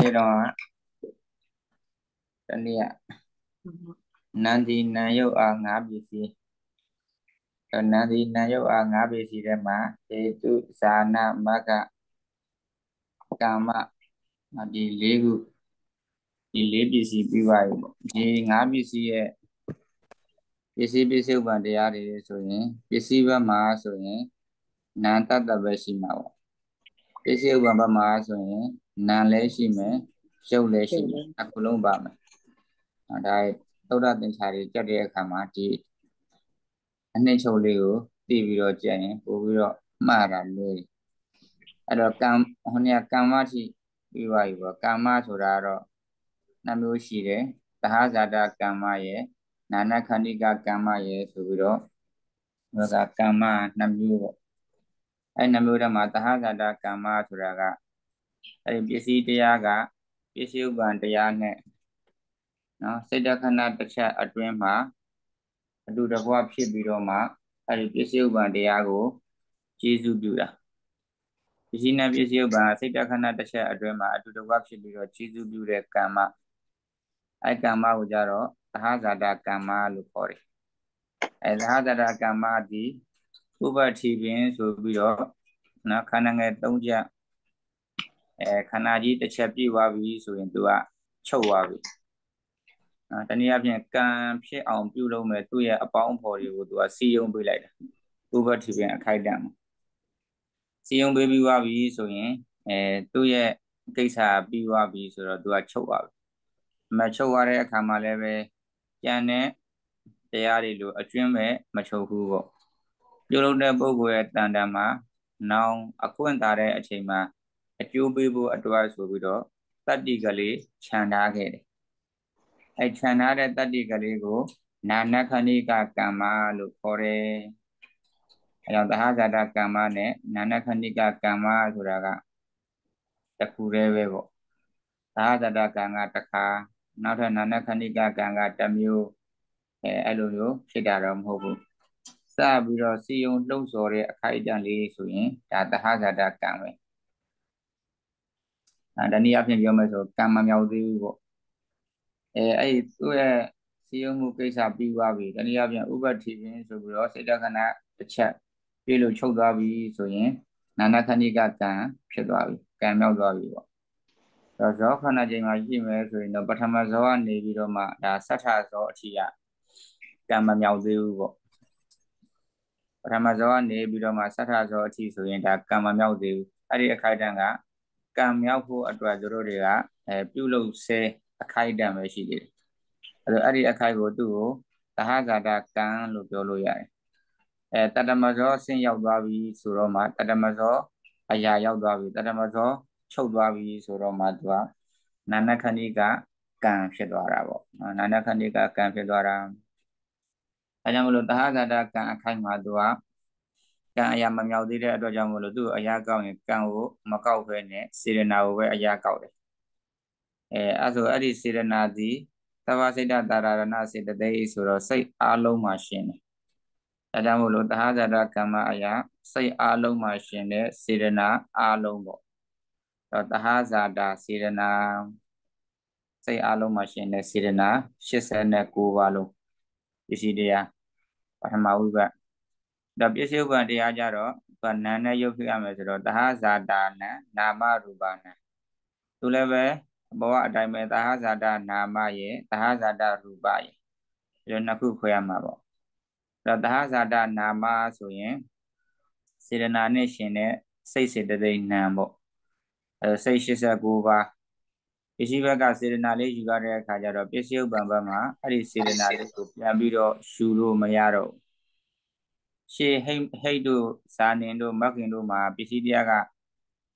နေ့တော့တနေ့ကနန္ဒီနံယုတ်အားငါးပစ္စည်းနန္ဒီနံယုတ်အားငါးပစ္စည်းထဲမှာဟေတုဇာနာမကကာမဒီ၄ခုဒီ၄ပစ္စည်းပြီးပါပြီပေါ့ဒီငါးပစ္စည်းရဲ့ပစ္စည်းပစ္စုပန်တရားတွေဆိုရင်ပစ္စည်းဘက်မှာဆိုရင်နာတတ္တပဲရှိမှာပေါ့ပစ္စည်းဥပ္ပံဘက်မှာဆိုရင် နာလည်းရှိမယ်ရုပ်လည်းရှိမယ်အခုလုံးပါမယ်ဒါသုဒ္ဓသင်္ချာတွေကြက်တဲ့အခါမှာဒီအနှိမ့်ချုပ်လေးကိုသိပြီးတော့ကြက်ရင်ပို့ပြီးတော့မှားတာလွယ်အဲ့တော့ကံဟိုနေကံမတိပြီးသွားပြီပေါ့ကံမဆိုတာတော့နှမျိုးရှိတယ်သဟဇာတကံမရဲ့နာနခန္ဓိကကံမရဲ့ဆိုပြီးတော့ဒါကကံမနှမျိုးပေါ့အဲ့နှမျိုးတည်းမှာသဟဇာတကံမဆိုတာက အဲ့ဒီပစ္စည်းတရားကပစ္စည်းဥပ္ပံတရားနဲ့နော်စိတ်တခဏတစ်ချက်အတွင်းမှာအတူတကွဖြစ်ပြီးတော့မှအဲ့ဒီပစ္စည်းဥပ္ပံတရားကိုကျေစုပြုတာပစ္စည်းနဲ့ပစ္စည်းဥပ္ပံစိတ်တခဏတစ်ချက်အတွင်းမှာအတူတကွဖြစ်ပြီးတော့ကျေစုပြုတဲ့ကမ္မအဲ့ကမ္မကိုကြတော့သဟဇာတကမ္မလို့ခေါ်တယ်အဲသဟဇာတကမ္မဒီဥပ္ပတိပင်ဆိုပြီးတော့နော်ခန္ဓာငယ်၃ချက် အဲခန္ဓာကြီးတစ်ချက်ပြည့်သွားပြီဆိုရင်သူကချုပ်သွားပြီအဲတနည်းအားဖြင့်ကံဖြစ်အောင်ပြုလုပ်မယ်သူ့ရဲ့အပေါင်းအဖော်တွေကိုသူကစီယုံပေးလိုက်တာဥပတိပင်အခိုက်တန့်မှာစီယုံပေးပြီးသွားပြီဆိုရင်အဲသူ့ရဲ့ကိစ္စပြီးသွားပြီဆိုတော့သူကချုပ်သွားပြီမချုပ်သွားတဲ့အခါမှာလည်းပဲကြံတဲ့တရားတွေလိုအကျွင်းမဲ့မချုပ်ဘူးပေါ့ပြုလုပ်တဲ့ပုဂ္ဂိုလ်ရဲ့တန်တန်မှာနောင်အခွင့်တာတဲ့အချိန်မှာ အကျိုးပေးဖို့အတွက်ဆိုပြီးတော့တတ္တိကလေးခြံထားခဲ့တယ်အဲခြံထားတဲ့တတ္တိကလေးကို နာနခဏိကကမ္မလို့ခေါ်တယ်အဲကြောင့်သဟဇာတကမ္မနဲ့နာနခဏိကကမ္မဆိုတာကတခုတည်းပဲပေါ့သဟဇာတကံကတစ်ခါနောက်ထပ်နာနခဏိကကံကတစ်မျိုးအဲအဲ့လိုမျိုးဖြစ်တာတော့မဟုတ်ဘူးစပြီးတော့စီယုံလှုပ်ဆော်တဲ့အခိုက်အတန့်လေးဆိုရင်ဒါသဟဇာတကံပဲအဲ ဒါနည်းအားဖြင့်ပြောမယ်ဆိုကံမမြောက်သေးဘူးပေါ့အဲအဲ့ဒီသူ့ရဲ့စီယုံမှုကိစ္စပြီးသွားပြီဒါနည်းအားဖြင့်ဥပ္ပတိပင်ဆိုပြီးတော့စိတ်တခဏတစ်ချက်ပြေလို့ချုပ်သွားပြီဆိုရင်နာနာခဏိကကံဖြစ်သွားပြီကံမြောက်သွားပြီပေါ့တော့ဇောခဏချိန်မှာရှိမယ်ဆိုရင်တော့ပထမဇောကနေပြီးတော့မှဒါသတ္ထဇောအထိကကံမမြောက်သေးဘူးပေါ့ပထမဇောကနေပြီးတော့မှသတ္ထဇောအထိဆိုရင်ဒါကံမမြောက်သေးဘူးအဲ့ဒီအခိုက်အတန့်က ကံမြောက်ဖို့အတွက်သူတို့တွေကအဲပြုလုပ်ဆဲအခိုက်အတန့်ပဲရှိသေးတယ်အဲ့တော့အဲ့ဒီအခိုက်ကိုသူ့ကိုသဟဇာတကံလို့ပြောလို့ရတယ်အဲတတမဇောဆင်းရောက်သွားပြီဆိုတော့မှတတမဇောအရာရောက်သွားပြီတတမဇောချုပ်သွားပြီဆိုတော့မှသူကနာနခဏိကကံဖြစ်သွားတာပေါ့နာနခဏိကကံဖြစ်သွားတာအဲကြောင့်မလို့တဟဇာတကံအခိုက်မှာသူက ကံအရာမမြောက်သေးတဲ့အတွက်ကြောင့်မလို့သူ့အရာကောက်ရင်ကံကိုမကောက်ဘဲနဲ့စေရနာကိုပဲအရာကောက်တယ်အဲအဲဆိုအဲ့ဒီစေရနာသည်သဘာစိတ်တတာရဏစေတသိက်ဆိုတော့စိတ်အားလုံးမှာရှင်တယ်အဲကြောင့်မလို့တဟဇာတကမ္မအရာစိတ်အားလုံးမှာရှင်တဲ့စေရနာအားလုံးပေါ့တော့တဟဇာတာစေရနာစိတ်အားလုံးမှာရှင်တဲ့စေရနာ89ပါးလုံးပစ္စည်းတရားပထမဝိပတ် တော့ပစ္စည်းဥပ္ပံတရားကြတော့ဗဏ္ဏနဲ့ရုပ်ဖြစ်ရမယ်ဆိုတော့တဟဇာတာနံနာမရူပနံသူလည်းပဲဘဝအတိုင်းပဲတဟဇာတာနာမရဲ့တဟဇာတာရူပရဲ့ဒီနှစ်ခုခွဲရမှာပေါ့တော့တဟဇာတာနာမဆိုရင်စေရနာနဲ့ရှင်တဲ့စိတ်စေတသိက်နံပေါ့အဲစိတ်89ပါးပစ္စည်းဘက်ကစေရနာလေးယူရတဲ့အခါကျတော့ပစ္စည်းဥပ္ပံဘက်မှာအဲ့ဒီစေရနာလေးကိုပြန်ပြီးတော့ယူလို့မရတော့ ရှေဟိတ်ဟိတ်တို့ဇာနင်တို့မခင်တို့မှာပစ္စည်းတရားက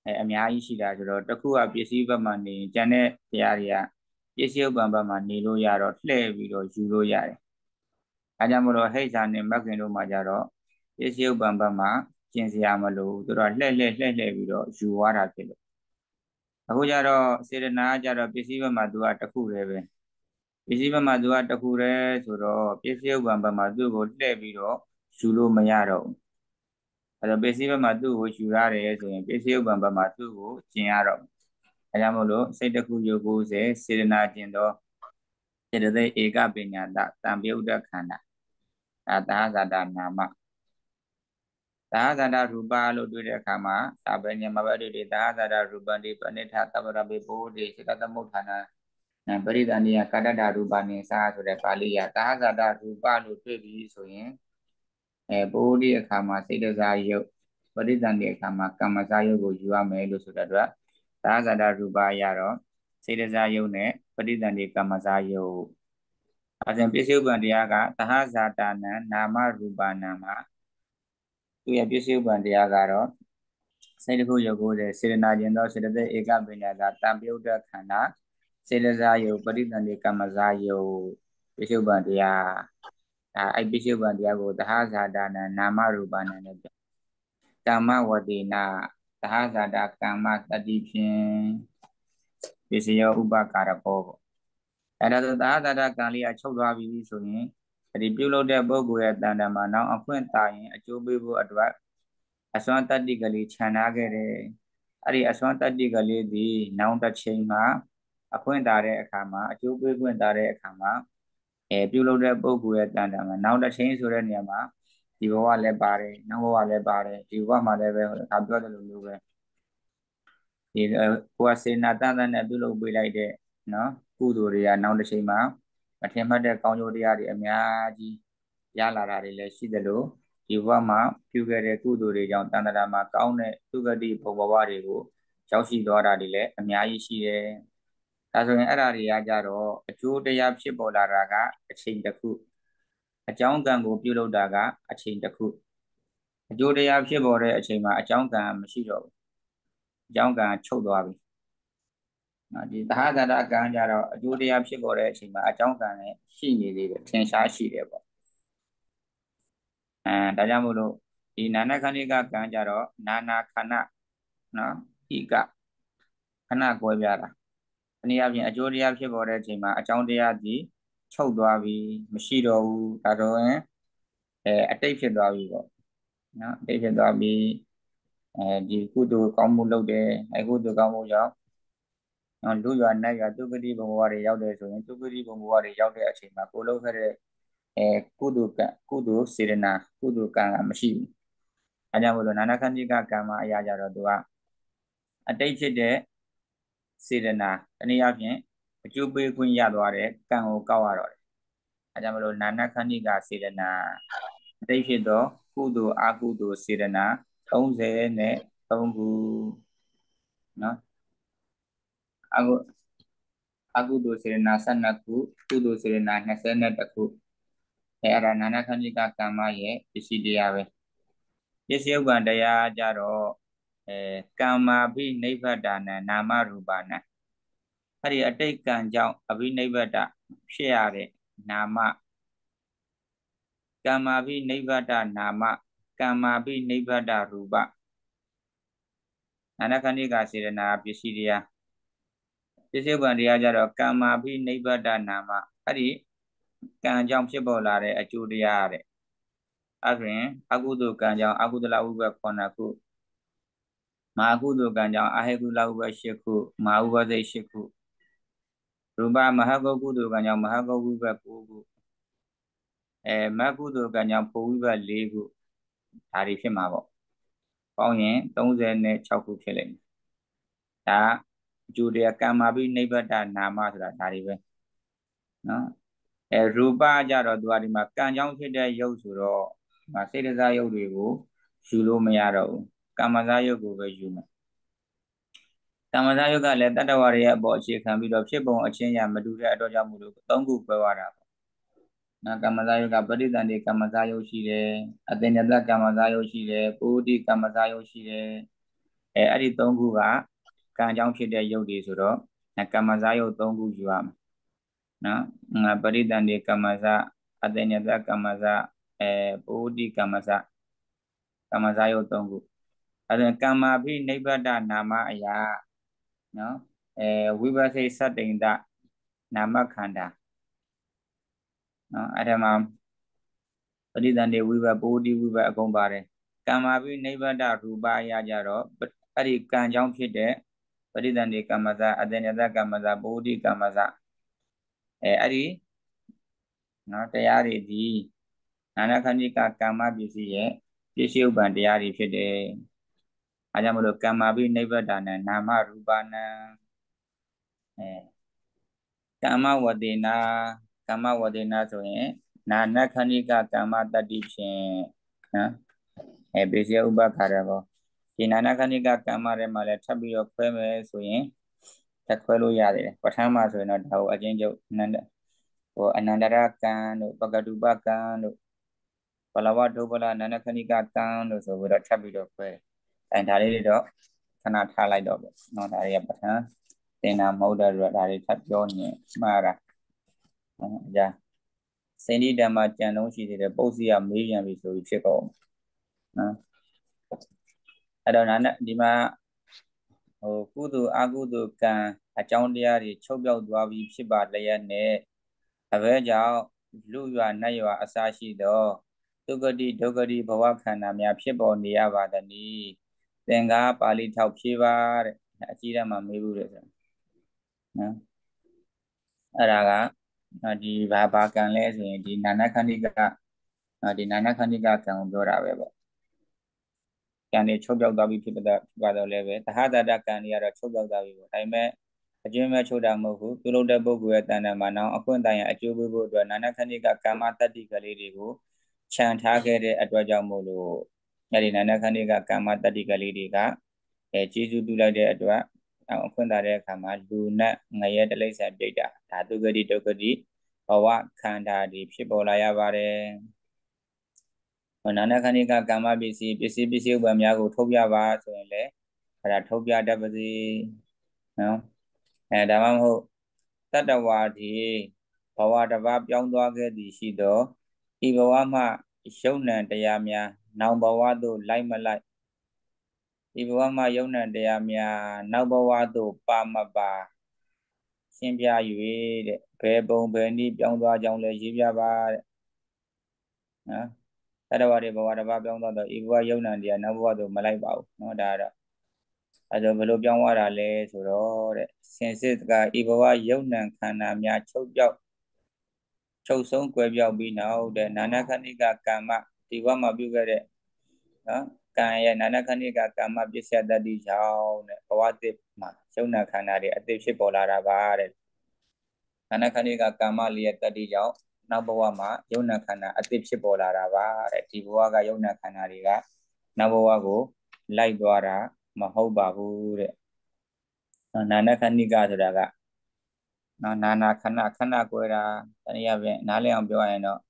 အဲအများကြီးရှိတာဆိုတော့တခုကပစ္စည်းဘက်မှာနေကျန်တဲ့တရားတွေကပစ္စည်းဥပ္ပံဘက်မှာနေလို့ရတော့လှည့်ပြီးတော့ယူလို့ရတယ်အဲကြောင့်မလို့ဟိတ်ဇာနင်မခင်တို့မှာကြတော့ပစ္စည်းဥပ္ပံဘက်မှာကျင်စရာမလိုဘူးသူတို့လှည့်လှည့်လှည့်လှည့်ပြီးတော့ယူသွားတာဖြစ်လို့အခုကျတော့စေတနာကျတော့ပစ္စည်းဘက်မှာသူကတခုတည်းပဲပစ္စည်းဘက်မှာသူကတခုတည်းဆိုတော့ပစ္စည်းဥပ္ပံဘက်မှာသူ့ကိုလှည့်ပြီးတော့ ယူလို့မရတော့ဘူးအဲတော့ပစ္စည်းဘက်မှာသူ့ကိုယူရတယ်ဆိုရင်ပစ္စည်းဥပ္ပံဘက်မှာသူ့ကိုကျင်ရတော့အဲကြောင့်မို့လို့စိတ်တစ်ခုယုတ်90စေတနာကျင်သောစေတသိက်ဧကပညာတတံပြုတ်တခန္ဓာဒါသာဇာတာနာမသာဇာတာရူပလို့တွေ့တဲ့အခါမှာသာပဲညမဘတိတေသာဇာတာရူပံဒီပဏိဋ္ဌသဗ္ဗရပိဘောတိစေတသမုဋ္ဌာနာပရိဒဏိယကာတတရူပနိစာဆိုတဲ့ပါဠိယသာဇာတာရူပလို့တွေ့ပြီဆိုရင် အဲဘောဓိအခါမှာစိတ်တစားယုတ်ပရိသန္တိအခါမှာကမ္မစားယုတ်ကိုယူရမယ်လို့ဆိုတဲ့အတွက်သာဇာတာရူပရတော့စေတစားယုတ်နဲ့ပရိသန္တိကမ္မစားယုတ်အစဉ်ပစ္စုပန်တရားကသဟဇာတာနံနာမရူပနာမှာသူရဲ့ပစ္စုပန်တရားကတော့စေတခုယုတ်ကိုစေတနာကျင်သောစေတသိက်ဧကပညာသာတံပြုတ်တဲ့ခန္ဓာစေတစားယုတ်ပရိသန္တိကမ္မစားယုတ်ပစ္စုပန်တရား အဲအဲ့ပစ္စုပန်တရားကိုသဟဇာတာနံနာမရူပနာနဲ့ကမ္မဝတိနာသဟဇာတာကမ္မတတိဖြင့်ပစ္စယောဥပကာရဘောပေါ့အဲ့ဒါဆိုသဟဇာတာကံလေးကချုပ်သွားပြီဆိုရင်ဒီပြုလုပ်တဲ့ပုဂ္ဂိုလ်ရဲ့တန်တမှာနောက်အခွင့်တာရင်အကျိုးပေးဖို့အတွက်အစွမ်းတတ္တိကလေးခြံထားခဲ့တယ်အဲ့ဒီအစွမ်းတတ္တိကလေးဒီနောက်တစ်ချိန်မှာအခွင့်တာတဲ့အခါမှာအကျိုးပေးခွင့်တာတဲ့အခါမှာ အဲပြုလုပ်တဲ့ပုဂ္ဂိုလ်ရဲ့တန်တမှာနောက်တစ်ချိန်ဆိုတဲ့နေရာမှာဒီဘဝလည်းပါတယ်နောက်ဘဝလည်းပါတယ်ဒီဘဝမှာလည်းပဲဒါပြောတယ်လို့မျိုးပဲဒီကိုယ်စေနာတန်တန်နဲ့ပြုလုပ်ပေးလိုက်တဲ့နော်ကုသိုလ်တွေကနောက်တစ်ချိန်မှာမထင်မှတ်တဲ့ကောင်းကျိုးတရားတွေအများကြီးရလာတာတွေလည်းရှိတယ်လို့ဒီဘဝမှာပြုခဲ့တဲ့ကုသိုလ်တွေကြောင့်တန်တရာမှာကောင်းတဲ့သုဂတိဘုံဘဝတွေကိုရောက်ရှိသွားတာတွေလည်းအများကြီးရှိတယ် ဒါဆိုရင်အဲ့ဒါတွေကကြတော့အကျိုးတရားဖြစ်ပေါ်လာတာကအချိန်တစ်ခုအကြောင်းကံကိုပြုလုပ်တာကအချိန်တစ်ခုအကျိုးတရားဖြစ်ပေါ်တဲ့အချိန်မှာအကြောင်းကံမရှိတော့ဘူးအကြောင်းကံချုပ်သွားပြီနော်ဒီသဟဇာတကံကြတော့အကျိုးတရားဖြစ်ပေါ်တဲ့အချိန်မှာအကြောင်းကံလည်းရှိနေသေးတယ်ထင်ရှားရှိတယ်ပေါ့အဲဒါကြောင့်မို့လို့ဒီနာနာခဏိကကံကြတော့နာနာခဏနော်ဤကခဏကွဲပြားတာ တနည်းအားဖြင့်အကျိုးတရားဖြစ်ပေါ်တဲ့အချိန်မှာအကြောင်းတရားဒီချုပ်သွားပြီမရှိတော့ဘူးဒါတော့ရင်အဲအတိတ်ဖြစ်သွားပြီပေါ့နော်အတိတ်ဖြစ်သွားပြီအဲဒီကုသိုလ်ကောင်းမှုလုပ်တယ်အဲကုသိုလ်ကောင်းမှုကြောင့်နော်လူရွာနတ်ရွာသူဂတိဘုံဘဝတွေရောက်တယ်ဆိုရင်သူဂတိဘုံဘဝတွေရောက်တဲ့အချိန်မှာကိုလုပ်ခဲ့တဲ့အဲကုသိုလ်ကကုသိုလ်စေရနာကုသိုလ်ကံကမရှိဘူးအဲကြောင့်မလို့နာနာခန္ဓိကကံမှာအရာကြတော့သူကအတိတ်ဖြစ်တဲ့ စေရနာတနည်းအားဖြင့်အကျိုးပေးခွင့်ရသွားတဲ့ကံကိုကောက်ရတော့တယ်အဲကြောင့်မလို့နာနာခန္ဓိကစေရနာအတိတ်ဖြစ်သောကုသိုလ်အကုသိုလ်စေရနာ30နဲ့3ခုနော်အကုအကုသိုလ်စေရနာ12ခုကုသိုလ်စေရနာ22ခုအဲအဲ့ဒါနာနာခန္ဓိကကမ္မရဲ့ပစ္စည်းတရားပဲပစ္စည်းဥပ္ပံတရားကြတော့ အဲကမ္မာဘိနိဗ္ဗတာနနာမရူပနာအဲ့ဒီအတိတ်ကံကြောင့်အဘိနိဗ္ဗတဖြစ်ရတဲ့နာမကမ္မာဘိနိဗ္ဗတနာမကမ္မာဘိနိဗ္ဗတရူပနာနခဏိကစေရနာပစ္စည်းတရားပစ္စည်းဥပ္ပံတရားကြတော့ကမ္မာဘိနိဗ္ဗတနာမအဲ့ဒီကံကြောင့်ဖြစ်ပေါ်လာတဲ့အကျိုးတရားတဲ့အဲဆိုရင်အကုသိုလ်ကံကြောင့်အကုသလဥပ္ပ9ခု မဟာကုသိုလ်ကံကြောင့်အဟေကုလဥပ္ပ10ခုမဟာဥပ္ပစိတ်10ခုရူပမဟာကုကုသိုလ်ကံကြောင့်မဟာကုဝိပ္ပ9ခုအဲမကုသိုလ်ကံကြောင့်ဘုဝိပ္ပ4ခုဒါတွေဖြစ်မှာပေါ့ပေါင်းရင်36ခုဖြစ်လိမ့်မယ်ဒါအကျိုးတရားကံမာပြီးနိဗ္ဗတနာမဆိုတာဒါတွေပဲနော်အဲရူပကြတော့သူကဒီမှာကံကြောင့်ဖြစ်တဲ့ရုပ်ဆိုတော့မစေတစာရုပ်တွေကိုယူလို့မရတော့ဘူး ကမ္မဇာယုတ်ကိုပဲယူမယ်ကမ္မဇာယုတ်ကလည်းတတ္တဝါတွေရဲ့အပေါ်အခြေခံပြီးတော့ဖြစ်ပုံအချင်းရမတူတဲ့အတွက်ကြောင့်မို့လို့သုံးခုပဲသွားတာပေါ့နော်ကမ္မဇာယုတ်ကပရိသန္တိကမ္မဇာယုတ်ရှိတယ်အတင်ညတကမ္မဇာယုတ်ရှိတယ်ပုဒိကမ္မဇာယုတ်ရှိတယ်အဲအဲ့ဒီသုံးခုကကံကြောင့်ဖြစ်တဲ့ယုတ်တွေဆိုတော့ကမ္မဇာယုတ်သုံးခုယူရမယ်နော်ပရိသန္တိကမ္မဇအတညတကမ္မဇအဲပုဒိကမ္မဇကမ္မဇယုတ်၃ခု အဲဒါကမ္မာဖိနိဗ္ဗတနာမအရာနော်အဲဝိပဿိသတ္တိန်တနာမခန္ဓာနော်အဲ့ဒါမှာပရိသန္တိဝိဘပုဒိဝိဘအကုန်ပါတယ်ကမ္မာပိနိဗ္ဗတရူပအရာကြတော့အဲ့ဒီကံကြောင့်ဖြစ်တဲ့ပရိသန္တိကမ္မဇအတေညတကမ္မဇပုဒ္ဓိကမ္မဇအဲအဲ့ဒီနော်တရားတွေဒီနာနာခဏိကကမ္မပစ္စည်းရဲ့ပစ္စည်းဥပ္ပံတရားတွေဖြစ်တယ်။ အဲကြောင့်မလို့ကမ္မာပိနိဗ္ဗတနံနာမရူပနံအဲကမ္မဝတေနာကမ္မဝတေနာဆိုရင်နာနခဏိကကမ္မတတ္တိဖြင့်နော်အဲပစ္စည်းဥပ္ပခါရဘောဒီနာနခဏိကကမ္မထဲမှာလည်းထပ်ပြီးတော့ခွဲမယ်ဆိုရင်တက်ခွဲလို့ရတယ်ပဋ္ဌာန်းမှာဆိုရင်တော့ဒါကိုအချင်းချုပ်နန္ဒဟိုအနန္တရကံတို့ပကတုပကံတို့ဘလဝဒုဗလနာနခဏိကကံလို့ဆိုပြီးတော့ထပ်ပြီးတော့ခွဲ အဲဒါလေးတွေတော့ခဏထားလိုက်တော့ပေါ့နော်ဒါတွေကပဋ္ဌာန်းသင်္နာမဟုတ်တဲ့တော့ဒါတွေထပ်ပြောနေမှားတာအကြာစိန္ဒိဓမ္မကြံလုံးရှိသေးတယ်ပုတ်စီကမေးပြန်ပြီဆိုပြီးဖြစ်ကုန်နော်အဲ့တော့နာနဲ့ဒီမှာဟိုကုသိုလ်အကုသိုလ်ကံအကြောင်းတရားတွေချုပ်ပြောက်သွားပြီးဖြစ်ပါလျက်နဲ့အဘဲကြောင့်လူရွာနတ်ရွာအစရှိသောဒုက္ခတိဒုက္ခတိဘဝခန္ဓာများဖြစ်ပေါ်နေရပါသနည်း သင်္ကာပါဠိထောက်ဖြေပါတဲ့အကြီးတန်းမှမေးဘူးလေဆိုနော်အဲ့ဒါကဒီဘာဘာကံလဲဆိုရင်ဒီနာနခဏိကဒီနာနခဏိကကံကိုပြောတာပဲပေါ့ကံတွေချုပ်ပြောက်သွားပြီဖြစ်ပါပါတော့လည်းပဲတဟတတကံတွေကတော့ချုပ်ပြောက်သွားပြီပေါ့ဒါပေမဲ့အကျဉ်းမဲ့ချုပ်တာမဟုတ်ဘူးပြုလုပ်တဲ့ပုဂ္ဂိုလ်ရဲ့တဏ္ဍာမှာနောင်အခွင့်အရေးအကျိုးပေးဖို့အတွက်နာနခဏိကကာမတတ္တိကလေးတွေကိုခြံထားခဲ့တဲ့အတွက်ကြောင့်မို့လို့ အဲဒီနာနခဏိကကာမတတ္တိကလေးတွေကအဲကျေးဇူးပြုလိုက်တဲ့အတွက်အခွင့်သာတဲ့အခါမှာလူနဲ့ငရဲတလိษံပြိတ္တာဓာတုဂတိဒုက္ခတိဘဝခန္ဓာတွေဖြစ်ပေါ်လာရပါတယ်နာနခဏိကကာမပစ္စည်းပစ္စည်းပစ္စည်းဥပ္ပံများကိုထုတ်ပြပါဆိုရင်လည်းအဲဒါထုတ်ပြတတ်ပါစေနော်အဲဒါမှမဟုတ်တတ္တဝါဒီဘဝတစ်ပါးပြောင်းသွားခဲ့သည်ရှိသောဤဘဝမှယုံ nant တရားများ နောင်ဘဝသို့လိုက်မလိုက်ဤဘဝမှယုံ nant တရားများနောက်ဘဝသို့ပါမပါရှင်းပြ၍တဲ့ဘယ်ပုံဘယ်နည်းပြောင်းသွားကြောင်းလဲရေးပြပါတဲ့နော်တတဝတွေဘဝတစ်ပါးပြောင်းသွားတော့ဤဘဝယုံ nant တရားနောက်ဘဝသို့မလိုက်ပါဘူးနော်ဒါတော့အဲဒါဘယ်လိုပြောင်းသွားတာလဲဆိုတော့တဲ့စင်စစ်ကဤဘဝယုံ nant ခန္ဓာများချုပ်ပြောက်ချုပ်ဆုံးကွယ်ပြောက်ပြီးနောက်တဲ့နာနခဏိကကမ္မ ဒီဘဝမှာပြုခဲ့တဲ့နော်ကံရဲ့နာနခဏိကကမ္မပစ္စယတတိကြောင့်တဲ့ဘဝတစ်မှာယုံနာခန္ဓာတွေအသိဖြစ်ပေါ်လာတာပါတဲ့နာနခဏိကကမ္မလေးရဲ့တတိကြောင့်နောက်ဘဝမှာယုံနာခန္ဓာအသိဖြစ်ပေါ်လာတာပါတဲ့ဒီဘဝကယုံနာခန္ဓာတွေကနောက်ဘဝကိုလိုက်သွားတာမဟုတ်ပါဘူးတဲ့နာနခဏိကဆိုတာကနော်နာနာခဏခဏကွဲတာတနည်းအားဖြင့်နားလည်အောင်ပြောရရင်တော့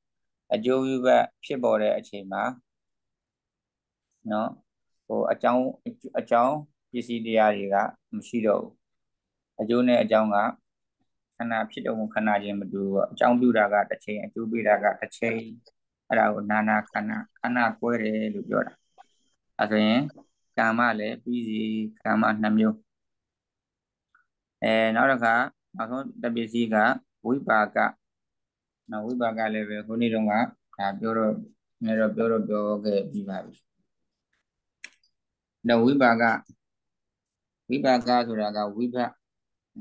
အကျိုးဝိဘတ်ဖြစ်ပေါ်တဲ့အချိန်မှာနော်ဟိုအကြောင်းအကြောင်းပစ္စည်းတရားတွေကမရှိတော့ဘူးအကျိုးနဲ့အကြောင်းကခဏဖြစ်တော့ခဏချင်းမတူဘူးအကြောင်းပြုတာကတစ်ချိန်အကျိုးပေးတာကတစ်ချိန်အဲ့ဒါကိုနာနာခဏခဏကွဲတယ်လို့ပြောတာအဲဆိုရင်ကာမလည်းပြီးစီကာမနှစ်မျိုးအဲနောက်တစ်ခါနောက်ဆုံးတပစ္စည်းကဝိပါက နော်ဝိပါကလည်းပဲခုနေ့တုန်းကဒါပြောတော့နည်းတော့ပြောတော့ပြောခဲ့ပြီးပါပြီတော့ဝိပါကဝိပါကဆိုတာကဝိဘ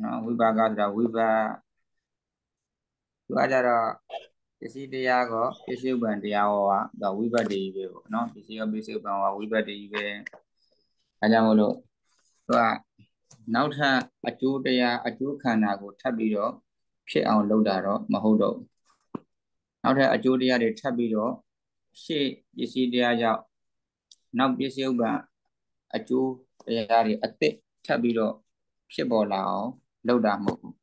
နော်ဝိပါကဆိုတာဝိဘသူကကြတော့ပစ္စည်းတရားကပစ္စည်းဥပ္ပံတရားဟောကဝိဘတ်တည်းပဲပေါ့နော်ပစ္စည်းရောပစ္စည်းဥပ္ပံဟောဝိဘတ်တည်းပဲအဲကြောင့်မလို့သူကနောက်ထပ်အကျိုးတရားအကျိုးခန္ဓာကိုထပ်ပြီးတော့ဖြစ်အောင်လုပ်တာတော့မဟုတ်တော့ဘူး နောက်ထပ်အကျိုးတရားတွေထပ်ပြီးတော့ရှေ့ပစ္စည်းတရားကြောင့်နောက်ပစ္စည်းဥပ္ပံအကျိုးတရားတွေအသစ်ထပ်ပြီးတော့ဖြစ်ပေါ်လာအောင်လုပ်တာမဟုတ်ဘူး